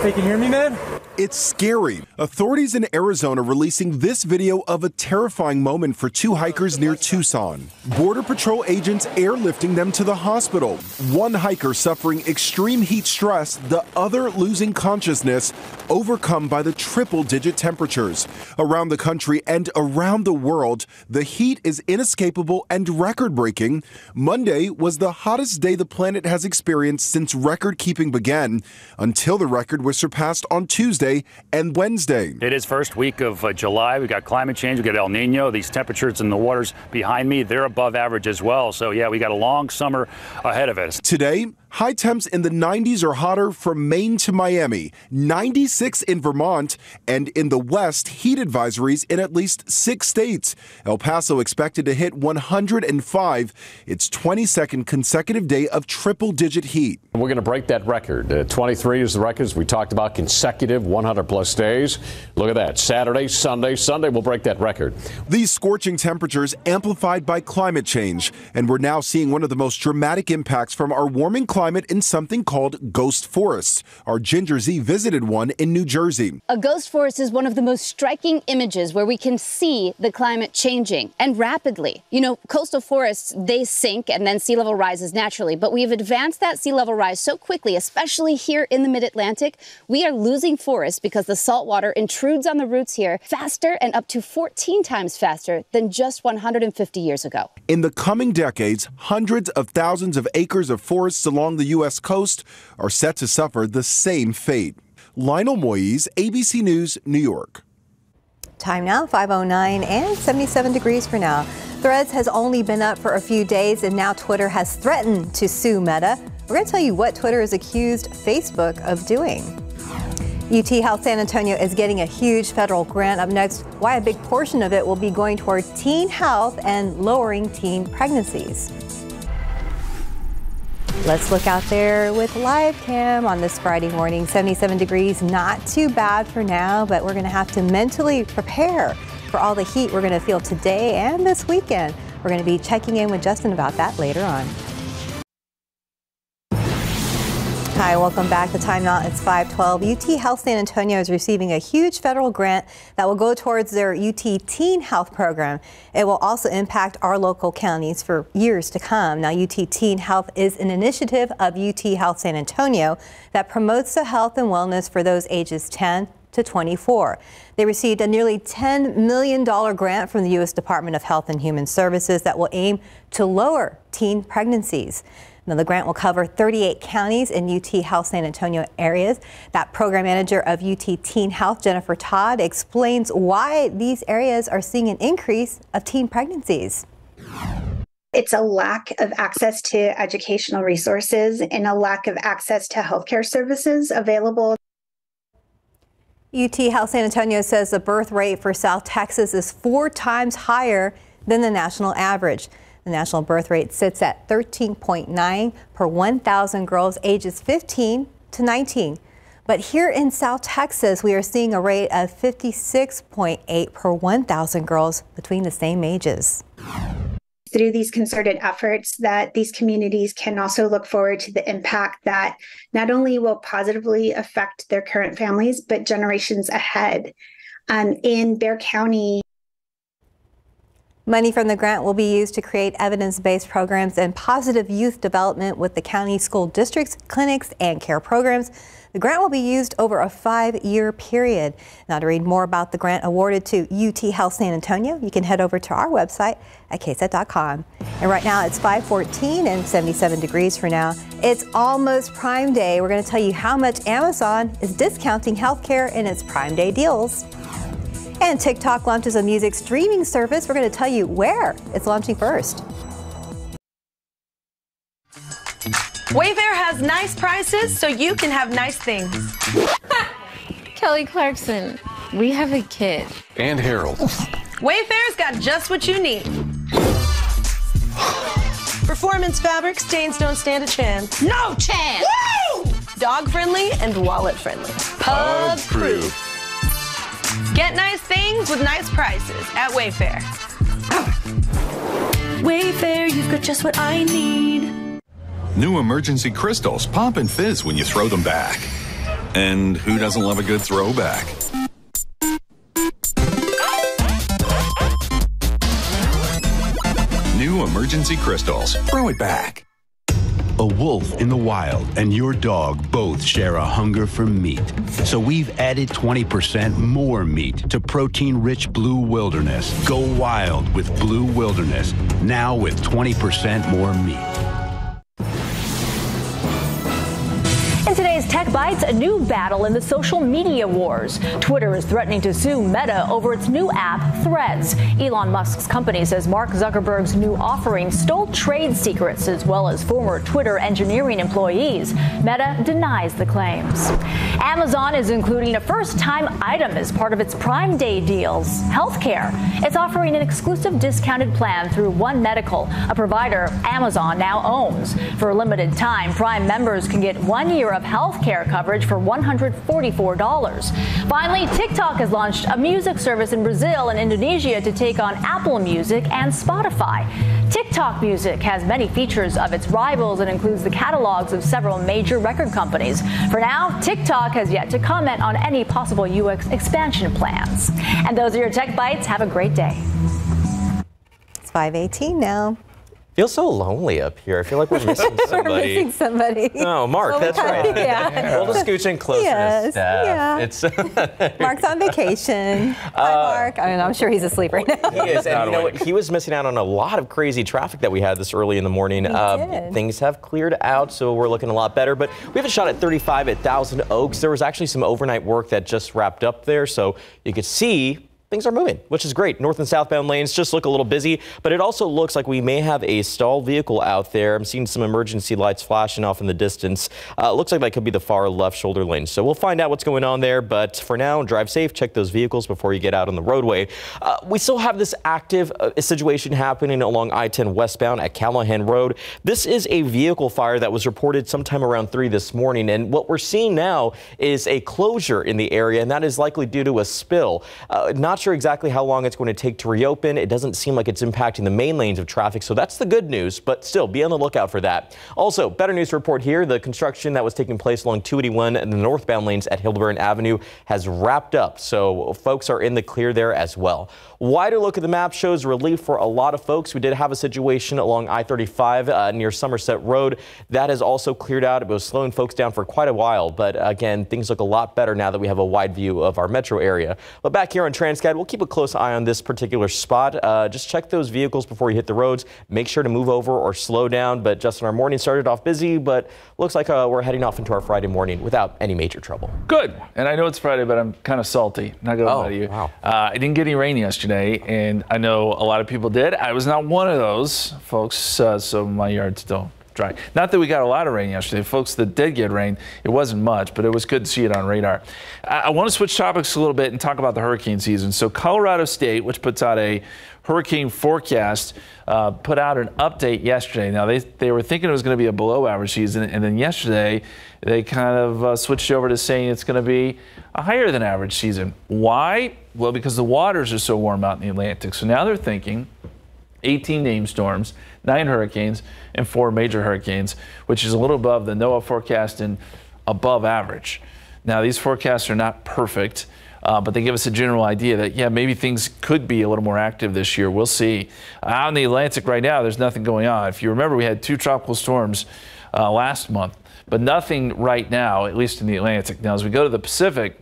hey, can hear me, man? It's scary. Authorities in Arizona releasing this video of a terrifying moment for two hikers near Tucson. Border Patrol agents airlifting them to the hospital. One hiker suffering extreme heat stress, the other losing consciousness, overcome by the triple digit temperatures. Around the country and around the world, the heat is inescapable and record breaking. Monday was the hottest day the planet has experienced since record keeping began, until the record was surpassed on Tuesday Tuesday and Wednesday. It is first week of uh, July. We've got climate change. We've got El Nino. These temperatures in the waters behind me, they're above average as well. So, yeah, we got a long summer ahead of us. Today, High temps in the 90s or hotter from Maine to Miami, 96 in Vermont, and in the West, heat advisories in at least six states. El Paso expected to hit 105, its 22nd consecutive day of triple digit heat. We're going to break that record. Uh, 23 is the record, as we talked about, consecutive 100 plus days. Look at that. Saturday, Sunday, Sunday, we'll break that record. These scorching temperatures amplified by climate change, and we're now seeing one of the most dramatic impacts from our warming climate climate in something called ghost forests. Our Ginger Zee visited one in New Jersey. A ghost forest is one of the most striking images where we can see the climate changing and rapidly. You know, coastal forests, they sink and then sea level rises naturally, but we've advanced that sea level rise so quickly, especially here in the mid Atlantic, we are losing forests because the salt water intrudes on the roots here faster and up to 14 times faster than just 150 years ago. In the coming decades, hundreds of thousands of acres of forests along along the U.S. coast are set to suffer the same fate. Lionel Moise, ABC News, New York. Time now, 509 and 77 degrees for now. Threads has only been up for a few days, and now Twitter has threatened to sue Meta. We're going to tell you what Twitter has accused Facebook of doing. UT Health San Antonio is getting a huge federal grant. Up next, why a big portion of it will be going toward teen health and lowering teen pregnancies. Let's look out there with live cam on this Friday morning. 77 degrees, not too bad for now, but we're going to have to mentally prepare for all the heat we're going to feel today and this weekend. We're going to be checking in with Justin about that later on. Hi, welcome back. The time now it's 512. UT Health San Antonio is receiving a huge federal grant that will go towards their UT Teen Health program. It will also impact our local counties for years to come. Now, UT Teen Health is an initiative of UT Health San Antonio that promotes the health and wellness for those ages 10 to 24. They received a nearly $10 million grant from the U.S. Department of Health and Human Services that will aim to lower teen pregnancies. Now, the grant will cover 38 counties in UT Health San Antonio areas. That program manager of UT Teen Health, Jennifer Todd, explains why these areas are seeing an increase of teen pregnancies. It's a lack of access to educational resources and a lack of access to healthcare services available. UT Health San Antonio says the birth rate for South Texas is four times higher than the national average. The national birth rate sits at 13.9 per 1,000 girls ages 15 to 19. But here in South Texas, we are seeing a rate of 56.8 per 1,000 girls between the same ages. Through these concerted efforts, that these communities can also look forward to the impact that not only will positively affect their current families, but generations ahead. Um, in Bexar County, Money from the grant will be used to create evidence-based programs and positive youth development with the county school districts, clinics, and care programs. The grant will be used over a five-year period. Now, to read more about the grant awarded to UT Health San Antonio, you can head over to our website at ksat.com. And right now, it's 514 and 77 degrees for now. It's almost Prime Day. We're going to tell you how much Amazon is discounting healthcare in its Prime Day deals. And TikTok launches a music streaming service. We're going to tell you where it's launching first. Wayfair has nice prices so you can have nice things. Kelly Clarkson, we have a kid. And Harold. Wayfair's got just what you need. Performance fabric stains don't stand a chance. No chance! Woo! Dog friendly and wallet friendly. Pug proof. Get nice things with nice prices at Wayfair. Wayfair, you've got just what I need. New emergency crystals pop and fizz when you throw them back. And who doesn't love a good throwback? New emergency crystals. Throw it back. A wolf in the wild and your dog both share a hunger for meat. So we've added 20% more meat to protein rich Blue Wilderness. Go wild with Blue Wilderness, now with 20% more meat. Tech Bites, a new battle in the social media wars. Twitter is threatening to sue Meta over its new app, Threads. Elon Musk's company says Mark Zuckerberg's new offering stole trade secrets as well as former Twitter engineering employees. Meta denies the claims. Amazon is including a first time item as part of its Prime Day deals healthcare. It's offering an exclusive discounted plan through One Medical, a provider Amazon now owns. For a limited time, Prime members can get one year of health care coverage for $144. Finally, TikTok has launched a music service in Brazil and Indonesia to take on Apple Music and Spotify. TikTok Music has many features of its rivals and includes the catalogs of several major record companies. For now, TikTok has yet to comment on any possible U.S. expansion plans. And those are your Tech Bites. Have a great day. It's 518 now feels so lonely up here. I feel like we're missing somebody. we're missing somebody. Oh, Mark, well, that's right. Yeah. We'll just scooch in closer yes, to staff. Yeah. It's Mark's on vacation. Hi, Uh, Mark. I mean, I'm sure he's asleep right now. He is, and you know what? He was missing out on a lot of crazy traffic that we had this early in the morning. did. Things have cleared out, so we're looking a lot better. But we have a shot at 35 at Thousand Oaks. There was actually some overnight work that just wrapped up there, so you could see things are moving, which is great. North and southbound lanes just look a little busy, but it also looks like we may have a stalled vehicle out there. I'm seeing some emergency lights flashing off in the distance. Uh, looks like that could be the far left shoulder lane. So we'll find out what's going on there. But for now, drive safe. Check those vehicles before you get out on the roadway. Uh, we still have this active uh, situation happening along I-10 westbound at Callahan Road. This is a vehicle fire that was reported sometime around 3 this morning. And what we're seeing now is a closure in the area, and that is likely due to a spill. Uh, not Not sure exactly how long it's going to take to reopen. It doesn't seem like it's impacting the main lanes of traffic, so that's the good news, but still be on the lookout for that. Also, better news report here. The construction that was taking place along 281 and the northbound lanes at Hildebrand Avenue has wrapped up, so folks are in the clear there as well. Wider look at the map shows relief for a lot of folks. We did have a situation along I-35 uh, near Somerset Road. That has also cleared out. It was slowing folks down for quite a while, but again, things look a lot better now that we have a wide view of our metro area. But back here on Transguide, we'll keep a close eye on this particular spot. Uh, just check those vehicles before you hit the roads. Make sure to move over or slow down. But Justin, our morning started off busy, but looks like uh, we're heading off into our Friday morning without any major trouble. Good. And I know it's Friday, but I'm kind of salty. Not gonna Oh, lie to you. wow. Uh, I didn't get any rain yesterday, and I know a lot of people did. I was not one of those folks, uh, so my yard's still dry. Not that we got a lot of rain yesterday. Folks that did get rain, it wasn't much, but it was good to see it on radar. I, I want to switch topics a little bit and talk about the hurricane season. So Colorado State, which puts out a hurricane forecast, uh, put out an update yesterday. Now they they were thinking it was going to be a below average season, and then yesterday they kind of uh, switched over to saying it's going to be a higher than average season. Why? Well, because the waters are so warm out in the Atlantic. So now they're thinking 18 named storms, nine hurricanes, and four major hurricanes, which is a little above the NOAA forecast and above average. Now, these forecasts are not perfect, uh, but they give us a general idea that, yeah, maybe things could be a little more active this year. We'll see. Out in the Atlantic right now, there's nothing going on. If you remember, we had two tropical storms uh, last month, but nothing right now, at least in the Atlantic. Now, as we go to the Pacific,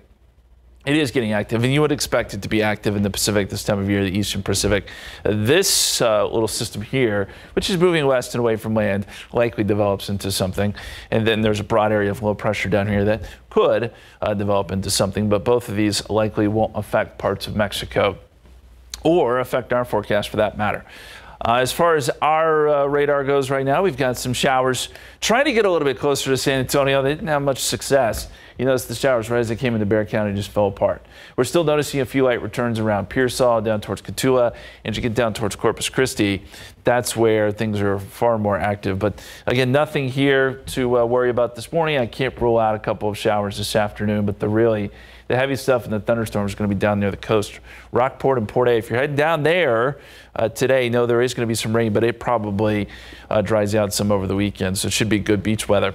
it is getting active, and you would expect it to be active in the Pacific this time of year, the Eastern Pacific. This uh, little system here, which is moving west and away from land, likely develops into something. And then there's a broad area of low pressure down here that could uh, develop into something, but both of these likely won't affect parts of Mexico or affect our forecast for that matter. Uh, as far as our uh, radar goes right now, we've got some showers trying to get a little bit closer to San Antonio. They didn't have much success. You notice the showers right as they came into Bexar County just fell apart. We're still noticing a few light returns around Pearsall, down towards Cotulla, and you get down towards Corpus Christi, that's where things are far more active. But again, nothing here to uh, worry about this morning. I can't rule out a couple of showers this afternoon, but the really the heavy stuff and the thunderstorms are going to be down near the coast. Rockport and Port A. If you're heading down there uh, today, no, there is going to be some rain, but it probably uh, dries out some over the weekend, so it should be good beach weather.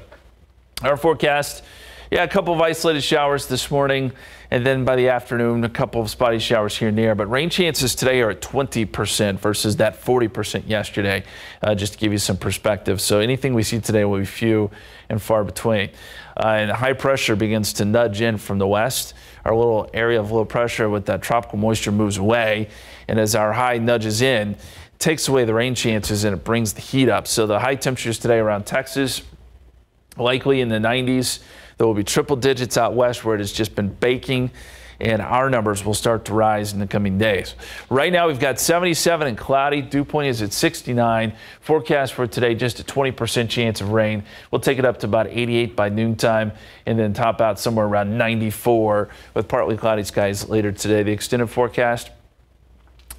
Our forecast. Yeah, a couple of isolated showers this morning, and then by the afternoon, a couple of spotty showers here and there. But rain chances today are at 20% versus that 40% yesterday, uh, just to give you some perspective. So anything we see today will be few and far between. Uh, and high pressure begins to nudge in from the west. Our little area of low pressure with that tropical moisture moves away, and as our high nudges in, takes away the rain chances and it brings the heat up. So the high temperatures today around Texas, likely in the 90s. There will be triple digits out west where it has just been baking, and our numbers will start to rise in the coming days. Right now, we've got 77 and cloudy. Dew point is at 69. Forecast for today, just a 20% chance of rain. We'll take it up to about 88 by noontime, and then top out somewhere around 94 with partly cloudy skies later today. The extended forecast.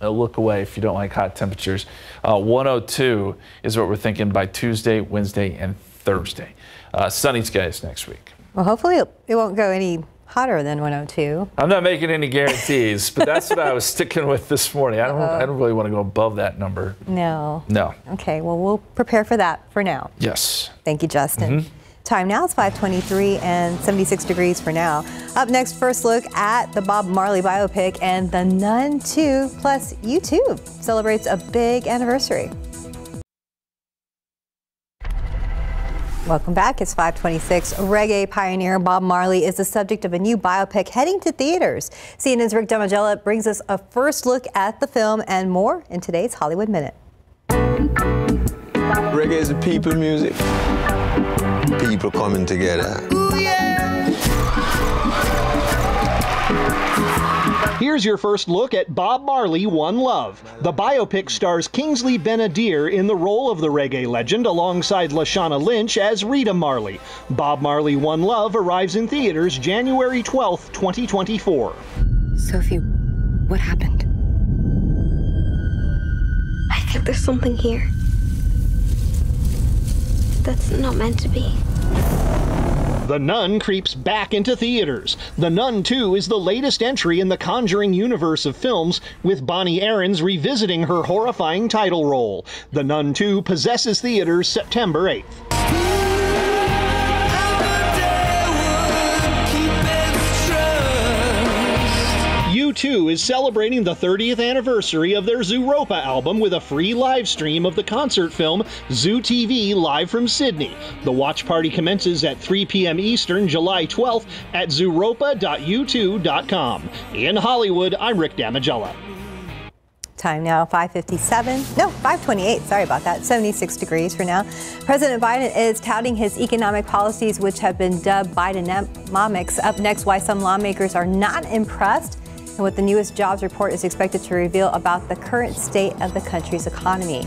Uh, look away if you don't like hot temperatures. Uh, 102 is what we're thinking by Tuesday, Wednesday, and Thursday. Uh, sunny skies next week. Well, hopefully it- it won't go any hotter than 102. I'm not making any guarantees, but that's what I was sticking with this morning. I don't, I don't really want to go above that number. No. No. Okay, well, we'll prepare for that for now. Yes. Thank you, Justin. Mhm. Time now is 523 and 76 degrees for now. Up next, first look at the Bob Marley biopic and the Nun 2 plus YouTube celebrates a big anniversary. Welcome back. It's 526. Reggae pioneer Bob Marley is the subject of a new biopic heading to theaters. CNN's Rick Damigella brings us a first look at the film and more in today's Hollywood Minute. Reggae is a people music. People coming together. Here's your first look at Bob Marley One Love. The biopic stars Kingsley Ben-Adir in the role of the reggae legend alongside Lashana Lynch as Rita Marley. Bob Marley One Love arrives in theaters January 12th, 2024. Sophie, what happened? I think there's something here that's not meant to be. The Nun creeps back into theaters. The Nun 2 is the latest entry in the Conjuring universe of films, with Bonnie Aarons revisiting her horrifying title role. The Nun 2 possesses theaters September 8th. U2 is celebrating the 30th anniversary of their Zooropa album with a free live stream of the concert film Zoo TV live from Sydney. The watch party commences at 3 p.m. Eastern, July 12th at zooropa.u2.com. In Hollywood, I'm Rick Damigella. Time now 557, no, 528, sorry about that, 76 degrees for now. President Biden is touting his economic policies, which have been dubbed Bidenomics. Up next, why some lawmakers are not impressed and what the newest jobs report is expected to reveal about the current state of the country's economy.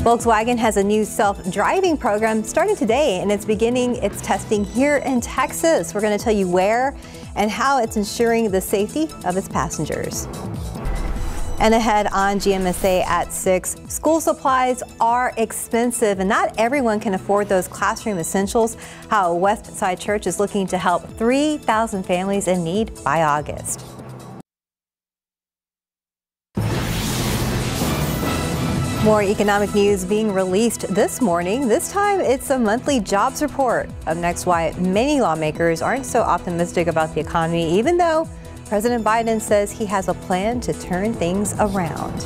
Volkswagen has a new self-driving program starting today, and it's beginning its testing here in Texas. We're going to tell you where and how it's ensuring the safety of its passengers. And ahead on GMSA at 6, school supplies are expensive and not everyone can afford those classroom essentials. How Westside Church is looking to help 3,000 families in need by August. More economic news being released this morning. This time it's a monthly jobs report. Up next, why many lawmakers aren't so optimistic about the economy, even though President Biden says he has a plan to turn things around.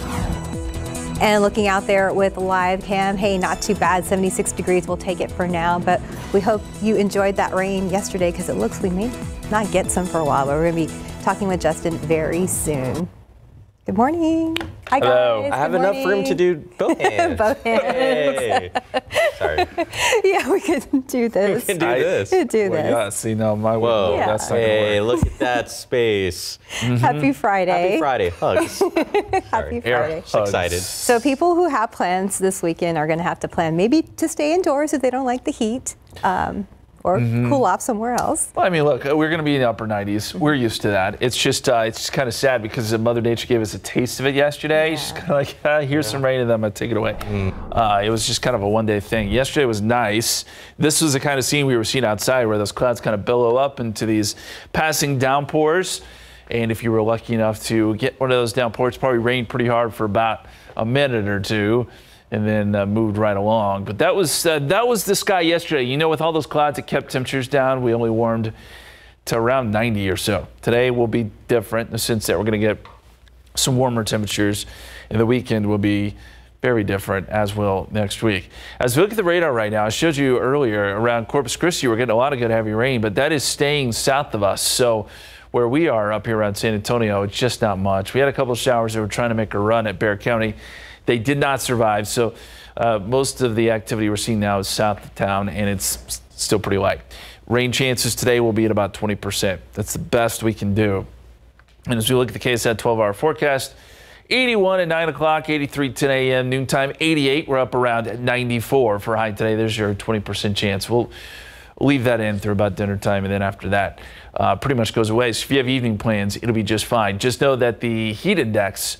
And looking out there with live cam, hey, not too bad. 76 degrees, we'll take it for now. But we hope you enjoyed that rain yesterday because it looks we may not get some for a while. But we're going to be talking with Justin very soon. Good morning. Hi, Hello. guys. I have Good enough room to do both hands. both hands. Hey. Sorry. yeah, we can do this. We can do this. We could do Well, this. yeah, see, no, my Whoa. Yeah. that's not gonna Hey, work. look at that space. Happy Friday. Happy Friday. Hugs. Happy Air Friday. Just excited. So people who have plans this weekend are going to have to plan maybe to stay indoors if they don't like the heat, um, or Mhm. cool off somewhere else. Well, I mean, look, we're going to be in the upper 90s. We're used to that. It's just, uh, it's just kind of sad because Mother Nature gave us a taste of it yesterday. She's kind of like, ah, here's some rain, and then I'm going to take it away. Uh, it was just kind of a one-day thing. Yesterday was nice. This was the kind of scene we were seeing outside, where those clouds kind of billow up into these passing downpours. And if you were lucky enough to get one of those downpours, probably rained pretty hard for about a minute or two and then uh, moved right along. But that was uh, that was the sky yesterday. You know, with all those clouds, it kept temperatures down. We only warmed to around 90 or so. Today will be different in the sense that we're going to get some warmer temperatures, and the weekend will be very different as will next week. As we look at the radar right now, I showed you earlier around Corpus Christi, we're getting a lot of good heavy rain, but that is staying south of us. So where we are up here around San Antonio, it's just not much. We had a couple showers that were trying to make a run at Bexar County. They did not survive. So uh, most of the activity we're seeing now is south of town, and it's still pretty light. Rain chances today will be at about 20%. That's the best we can do. And as we look at the KSAT 12 hour forecast, 81 at 9 o'clock, 83 10 a.m., noontime 88. We're up around 94 for high today. There's your 20% chance. We'll leave that in through about dinner time, and then after that, uh, pretty much goes away. So if you have evening plans, it'll be just fine. Just know that the heat index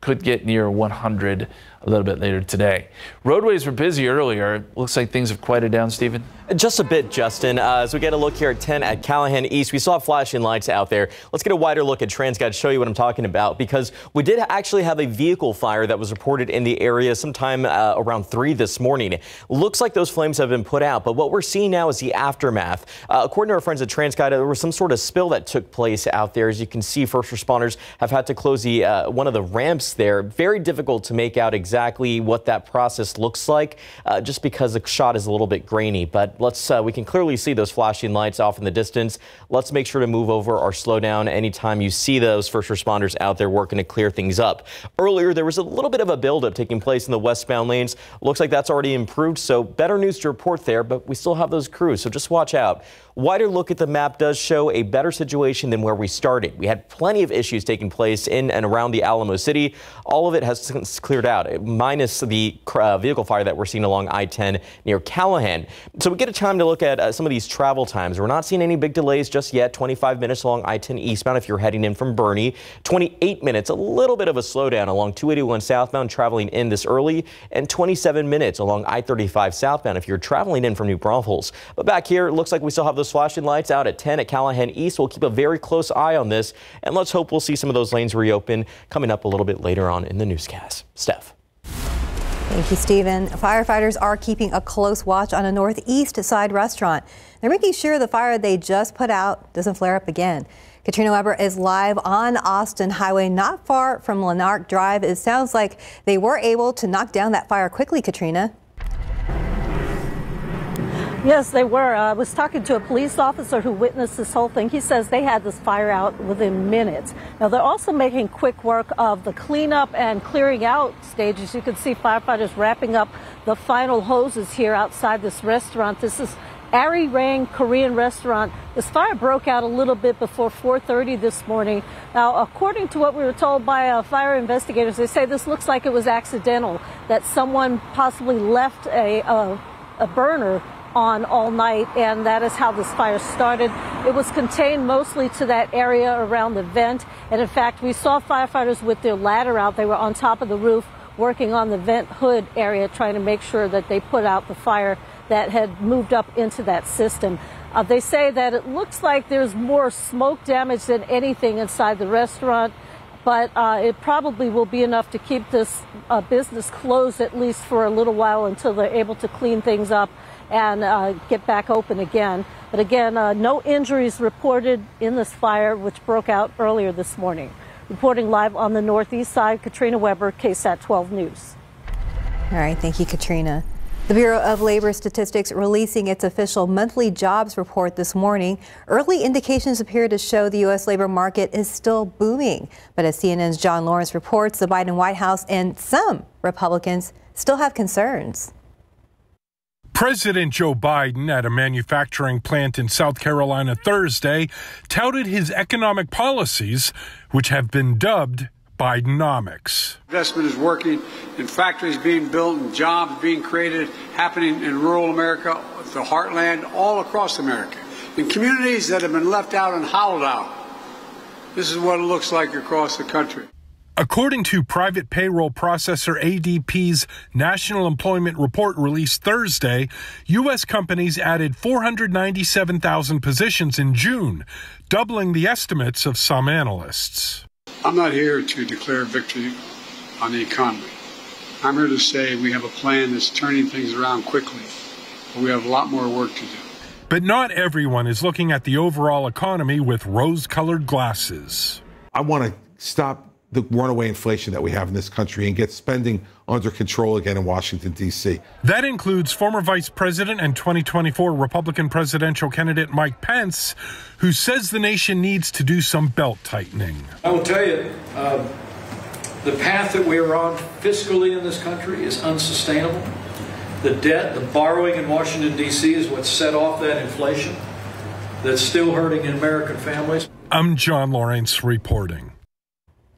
could get near 100 a little bit later today. Roadways were busy earlier. Looks like things have quieted down, Stephen. Just a bit, Justin. Uh, as we get a look here at 10 at Callahan East, we saw flashing lights out there. Let's get a wider look at TransGuide, show you what I'm talking about, because we did actually have a vehicle fire that was reported in the area sometime uh, around 3 this morning. Looks like those flames have been put out, but what we're seeing now is the aftermath. Uh, according to our friends at TransGuide, there was some sort of spill that took place out there. As you can see, first responders have had to close the uh, one of the ramps there. Very difficult to make out exactly what that process looks like, uh, just because the shot is a little bit grainy. But let's uh, we can clearly see those flashing lights off in the distance. Let's make sure to move over or slow down anytime you see those first responders out there working to clear things up. Earlier, there was a little bit of a buildup taking place in the westbound lanes. Looks like that's already improved, so better news to report there, but we still have those crews, so just watch out. Wider look at the map does show a better situation than where we started. We had plenty of issues taking place in and around the Alamo City. All of it has since cleared out, minus the uh, vehicle fire that we're seeing along I-10 near Callahan. So we get a time to look at uh, some of these travel times. We're not seeing any big delays just yet. 25 minutes along I-10 eastbound if you're heading in from Boerne. 28 minutes, a little bit of a slowdown along 281 southbound traveling in this early, and 27 minutes along I-35 southbound if you're traveling in from New Braunfels. But back here, it looks like we still have those those flashing lights out at 10 at Callahan East. We'll keep a very close eye on this, and let's hope we'll see some of those lanes reopen coming up a little bit later on in the newscast. Steph. Thank you, Stephen. Firefighters are keeping a close watch on a northeast side restaurant. They're making sure the fire they just put out doesn't flare up again. Katrina Weber is live on Austin Highway, not far from Lanark Drive. It sounds like they were able to knock down that fire quickly, Katrina. Yes, they were. I was talking to a police officer who witnessed this whole thing. He says they had this fire out within minutes. Now, they're also making quick work of the cleanup and clearing out stages. You can see firefighters wrapping up the final hoses here outside this restaurant. This is Arirang Korean restaurant. This fire broke out a little bit before 4:30 this morning. Now, according to what we were told by uh, fire investigators, they say this looks like it was accidental. That someone possibly left a uh, a burner on all night, and that is how this fire started. It was contained mostly to that area around the vent, and in fact, we saw firefighters with their ladder out. They were on top of the roof working on the vent hood area, trying to make sure that they put out the fire that had moved up into that system. Uh, they say that it looks like there's more smoke damage than anything inside the restaurant, but uh, it probably will be enough to keep this uh, business closed at least for a little while until they're able to clean things up and uh, get back open again. But again, uh, no injuries reported in this fire, which broke out earlier this morning. Reporting live on the northeast side, Katrina Weber, KSAT 12 News. All right, thank you, Katrina. The Bureau of Labor Statistics releasing its official monthly jobs report this morning. Early indications appear to show the U.S. labor market is still booming. But as CNN's John Lawrence reports, the Biden White House and some Republicans still have concerns. President Joe Biden at a manufacturing plant in South Carolina Thursday touted his economic policies, which have been dubbed Bidenomics. Investment is working and factories being built and jobs being created happening in rural America, the heartland, all across America, in communities that have been left out and hollowed out. This is what it looks like across the country. According to private payroll processor ADP's National Employment Report released Thursday, U.S. companies added 497,000 positions in June, doubling the estimates of some analysts. I'm not here to declare victory on the economy. I'm here to say we have a plan that's turning things around quickly, but we have a lot more work to do. But not everyone is looking at the overall economy with rose colored glasses. I want to stop the runaway inflation that we have in this country and get spending under control again in Washington, D.C. That includes former Vice President and 2024 Republican presidential candidate Mike Pence, who says the nation needs to do some belt tightening. I will tell you, uh, the path that we are on fiscally in this country is unsustainable. The debt, the borrowing in Washington, D.C. is what set off that inflation that's still hurting American families. I'm John Lawrence reporting.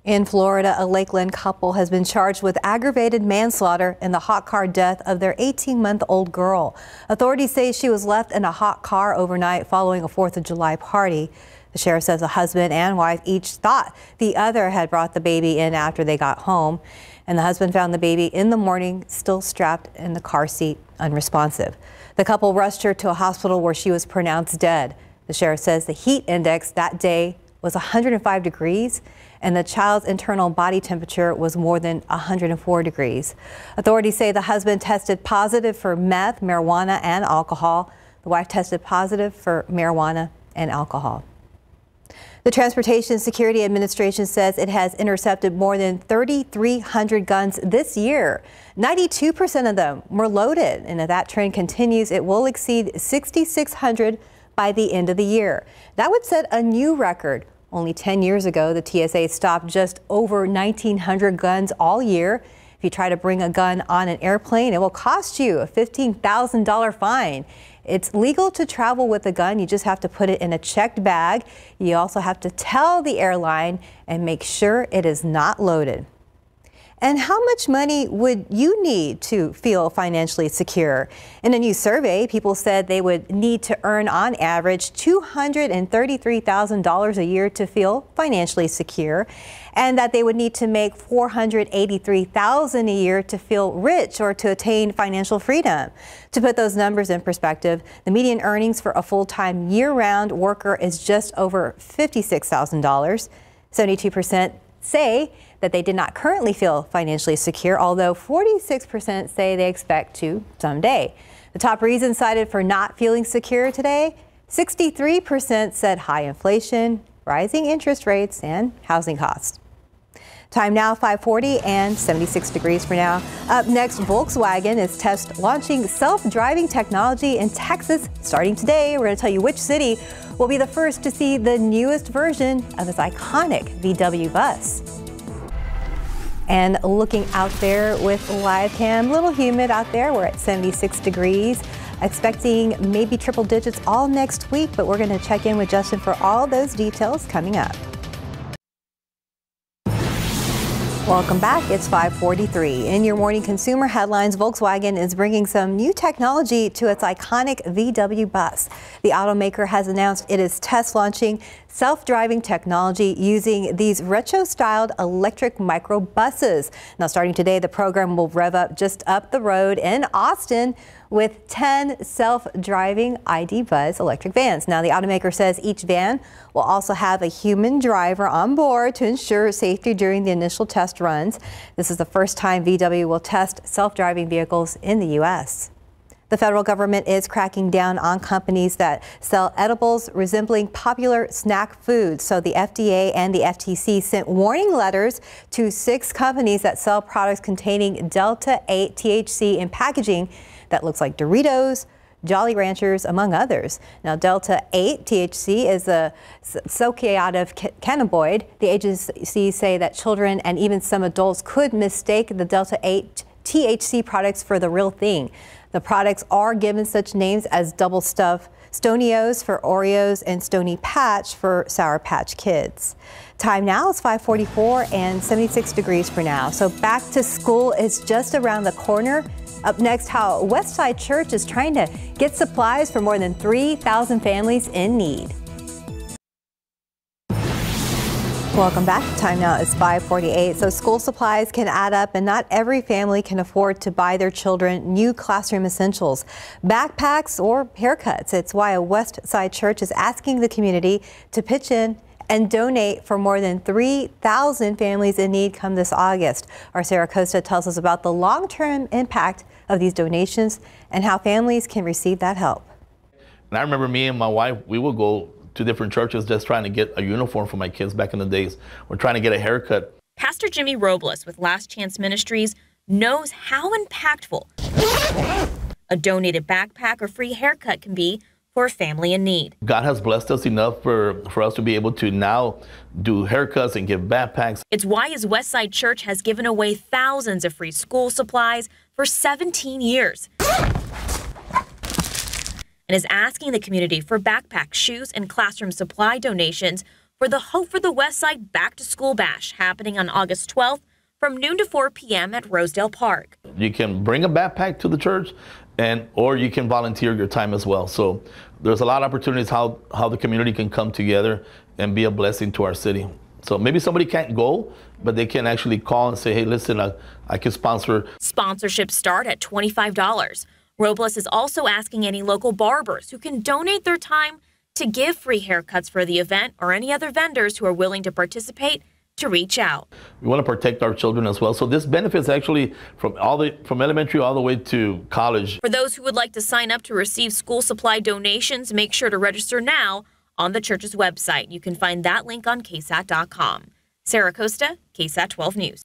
In Florida, a Lakeland couple has been charged with aggravated manslaughter in the hot car death of their 18 month old girl. Authorities say she was left in a hot car overnight following a 4th of July party. The sheriff says the husband and wife each thought the other had brought the baby in after they got home. And the husband found the baby in the morning, still strapped in the car seat, unresponsive. The couple rushed her to a hospital where she was pronounced dead. The sheriff says the heat index that day was 105 degrees and the child's internal body temperature was more than 104 degrees. Authorities say the husband tested positive for meth, marijuana, and alcohol. The wife tested positive for marijuana and alcohol. The Transportation Security Administration says it has intercepted more than 3,300 guns this year. 92% of them were loaded, and if that trend continues, it will exceed 6,600 by the end of the year. That would set a new record only 10 years ago, the TSA stopped just over 1,900 guns all year. If you try to bring a gun on an airplane, it will cost you a $15,000 fine. It's legal to travel with a gun. You just have to put it in a checked bag. You also have to tell the airline and make sure it is not loaded. And how much money would you need to feel financially secure? In a new survey, people said they would need to earn on average $233,000 a year to feel financially secure, and that they would need to make $483,000 a year to feel rich or to attain financial freedom. To put those numbers in perspective, the median earnings for a full-time year-round worker is just over $56,000. 72% say that they did not currently feel financially secure, although 46% say they expect to someday. The top reason cited for not feeling secure today 63% said high inflation, rising interest rates, and housing costs. Time now 540 and 76 degrees for now. Up next, Volkswagen is test launching self-driving technology in Texas starting today. We're going to tell you which city will be the first to see the newest version of its iconic VW bus. And looking out there with live cam, a little humid out there. We're at 76 degrees. Expecting maybe triple digits all next week, but we're going to check in with Justin for all those details coming up. Welcome back. It's 543. In your morning consumer headlines, Volkswagen is bringing some new technology to its iconic VW bus. The automaker has announced it is test launching self-driving technology using these retro-styled electric microbuses. Now, starting today, the program will rev up just up the road in Austin with 10 self-driving ID Buzz electric vans. Now, the automaker says each van will also have a human driver on board to ensure safety during the initial test runs. This is the first time VW will test self-driving vehicles in the U.S. The federal government is cracking down on companies that sell edibles resembling popular snack foods. So the FDA and the FTC sent warning letters to six companies that sell products containing Delta 8 THC in packaging that looks like Doritos, Jolly Ranchers, among others. Now, Delta 8 THC is a psychoactive cannabinoid. The agencies say that children and even some adults could mistake the Delta 8 THC products for the real thing. The products are given such names as Double Stuff, Stonios for Oreos, and Stony Patch for Sour Patch Kids. Time now is 544 and 76 degrees for now. So back to school is just around the corner. Up next, how Westside Church is trying to get supplies for more than 3,000 families in need. Welcome back. Time now is 548. So school supplies can add up and not every family can afford to buy their children new classroom essentials, backpacks or haircuts. It's why a West Side Church is asking the community to pitch in and donate for more than 3,000 families in need come this August. Our Sarah Costa tells us about the long-term impact of these donations and how families can receive that help. And I remember me and my wife, we would go to different churches just trying to get a uniform for my kids back in the days. We're trying to get a haircut. Pastor Jimmy Robles with Last Chance Ministries knows how impactful a donated backpack or free haircut can be for a family in need. God has blessed us enough for, for us to be able to now do haircuts and give backpacks. It's why his Westside Church has given away thousands of free school supplies for 17 years and is asking the community for backpacks, shoes, and classroom supply donations for the Hope for the West Side Back to School Bash happening on August 12th from noon to 4 p.m. at Rosedale Park. You can bring a backpack to the church and or you can volunteer your time as well. So there's a lot of opportunities how, how the community can come together and be a blessing to our city. So maybe somebody can't go, but they can actually call and say, hey, listen, I, I can sponsor. Sponsorships start at $25. Robles is also asking any local barbers who can donate their time to give free haircuts for the event or any other vendors who are willing to participate to reach out. We want to protect our children as well. So this benefits actually from all the from elementary all the way to college. For those who would like to sign up to receive school supply donations, make sure to register now on the church's website. You can find that link on ksat.com. Sarah Costa, KSAT 12 News.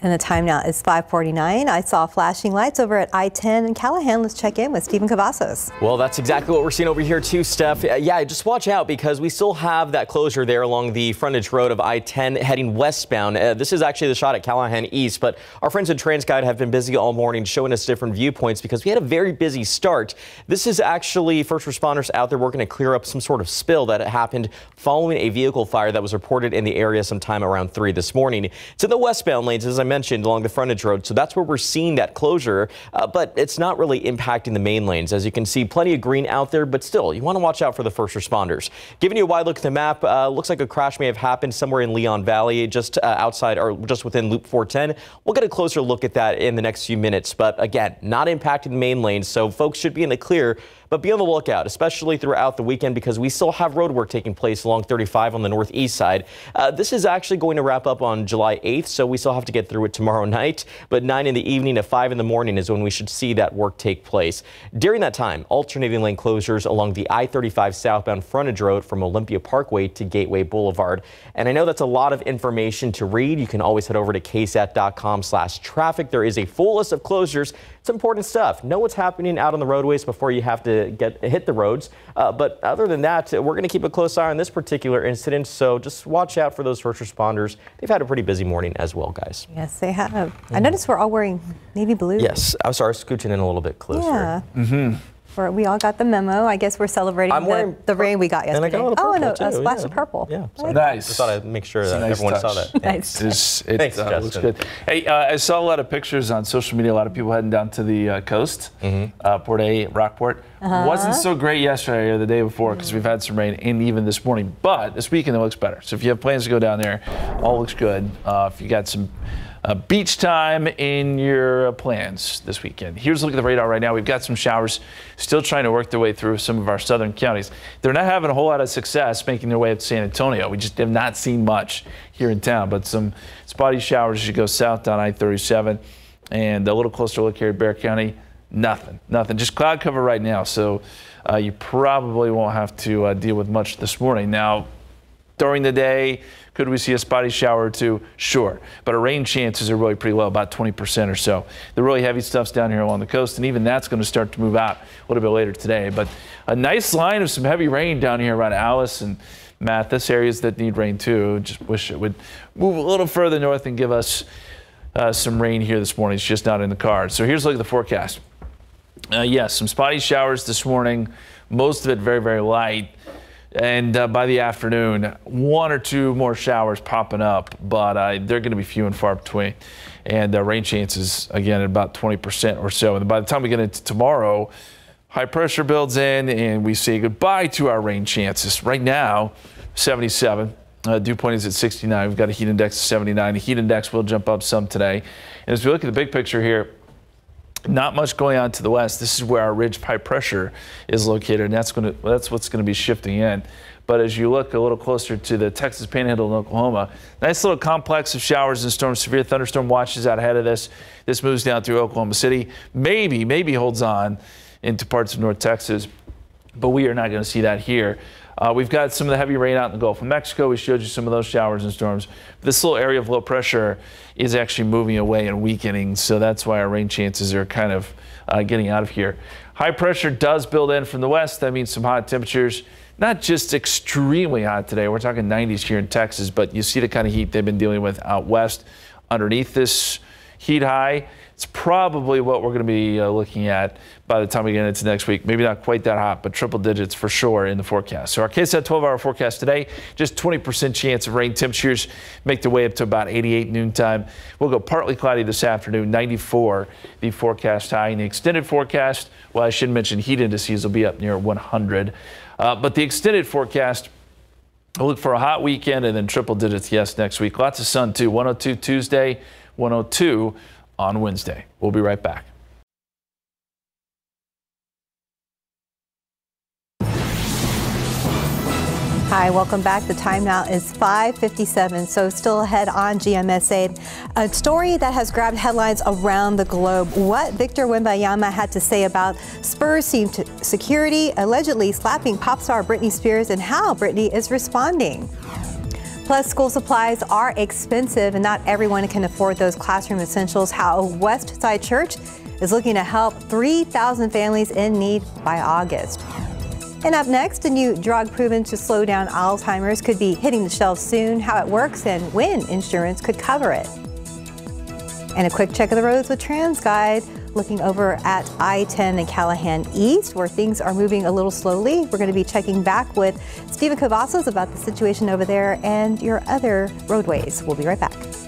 And the time now is 549. I saw flashing lights over at I-10 and Callahan. Let's check in with Stephen Cavazos. Well, that's exactly what we're seeing over here too, Steph. Uh, yeah, just watch out because we still have that closure there along the frontage road of I-10 heading westbound. Uh, this is actually the shot at Callahan East, but our friends at TransGuide have been busy all morning showing us different viewpoints because we had a very busy start. This is actually first responders out there working to clear up some sort of spill that happened following a vehicle fire that was reported in the area sometime around 3 this morning. It's in the westbound lanes, as I mentioned along the frontage road. So that's where we're seeing that closure, uh, but it's not really impacting the main lanes. As you can see, plenty of green out there, but still, you want to watch out for the first responders. Giving you a wide look at the map, uh, looks like a crash may have happened somewhere in Leon Valley, just uh, outside or just within Loop 410. We'll get a closer look at that in the next few minutes, but again, not impacting the main lanes, so folks should be in the clear but be on the lookout, especially throughout the weekend, because we still have road work taking place along 35 on the northeast side. Uh, this is actually going to wrap up on July 8th, so we still have to get through it tomorrow night. But 9 in the evening to 5 in the morning is when we should see that work take place. During that time, alternating lane closures along the I-35 southbound frontage road from Olympia Parkway to Gateway Boulevard. And I know that's a lot of information to read. You can always head over to ksat.com slash traffic. There is a full list of closures. It's important stuff. Know what's happening out on the roadways before you have to get hit the roads. Uh, but other than that, we're going to keep a close eye on this particular incident. So just watch out for those first responders. They've had a pretty busy morning as well, guys. Yes, they have. Mm-hmm. I noticed we're all wearing navy blue. Yes, I'm sorry, scooching in a little bit closer. Yeah. Mm-hmm. We're, we all got the memo. I guess we're celebrating the, the, rain we got yesterday. And I got oh, and a, a, splash yeah. of purple. Yeah, so nice. I thought I'd make sure that nice everyone touch. saw that. nice. It's, it Thanks, uh, looks good. Hey, uh, I saw a lot of pictures on social media. A lot of people heading down to the uh, coast, mm-hmm. uh, Port A, Rockport. Uh-huh. Wasn't so great yesterday or the day before because we've had some rain, and even this morning. But this weekend it looks better. So if you have plans to go down there, all looks good. Uh, if you got some uh, beach time in your plans this weekend. Here's a look at the radar right now. We've got some showers still trying to work their way through some of our southern counties. They're not having a whole lot of success making their way up to San Antonio. We just have not seen much here in town, but some spotty showers as you go south down I-37 and a little closer look here at Bexar County. Nothing, nothing. Just cloud cover right now, so uh, you probably won't have to uh, deal with much this morning. Now, during the day, could we see a spotty shower or two? Sure. But our rain chances are really pretty low, about 20% or so. The really heavy stuff's down here along the coast, and even that's going to start to move out a little bit later today. But a nice line of some heavy rain down here around Alice and Mathis, areas that need rain too. Just wish it would move a little further north and give us uh, some rain here this morning. It's just not in the cards. So here's a look at the forecast. Uh, yes, some spotty showers this morning, most of it very, very light. And uh, by the afternoon, one or two more showers popping up, but uh, they're going to be few and far between. And uh, rain chances, again, at about 20% or so. And by the time we get into tomorrow, high pressure builds in and we say goodbye to our rain chances. Right now, 77. Uh, dew point is at 69. We've got a heat index of 79. The heat index will jump up some today. And as we look at the big picture here, not much going on to the west. This is where our ridge high pressure is located, and that's going to that's what's going to be shifting in. But as you look a little closer to the Texas Panhandle in Oklahoma, nice little complex of showers and storms, severe thunderstorm watches out ahead of this. This moves down through Oklahoma City, maybe maybe holds on into parts of North Texas, but we are not going to see that here. Uh, we've got some of the heavy rain out in the Gulf of Mexico. We showed you some of those showers and storms. This little area of low pressure is actually moving away and weakening, so that's why our rain chances are kind of uh, getting out of here. High pressure does build in from the west. That means some hot temperatures. Not just extremely hot today. We're talking 90s here in Texas, but you see the kind of heat they've been dealing with out west. Underneath this heat high, it's probably what we're going to be uh, looking at by the time we get into next week. Maybe not quite that hot, but triple digits for sure in the forecast. So our KSAT 12-hour forecast today, just 20% chance of rain. Temperatures make their way up to about 88 noontime. We'll go partly cloudy this afternoon, 94 the forecast high. In the extended forecast, well, I should mention heat indices will be up near 100. Uh, but the extended forecast, We'll look for a hot weekend and then triple digits, yes, next week. Lots of sun, too. 102 Tuesday, 102 on Wednesday. We'll be right back. Hi, welcome back. The time now is 5:57, so still ahead on GMSA. A story that has grabbed headlines around the globe. What Victor Wembanyama had to say about Spurs security allegedly slapping pop star Britney Spears and how Britney is responding. Plus, school supplies are expensive and not everyone can afford those classroom essentials. How West Side Church is looking to help 3,000 families in need by August. And up next, a new drug proven to slow down Alzheimer's could be hitting the shelves soon, how it works and when insurance could cover it. And a quick check of the roads with TransGuide, looking over at I-10 and Callahan East, where things are moving a little slowly. We're going to be checking back with Stephen Cavazos about the situation over there and your other roadways. We'll be right back.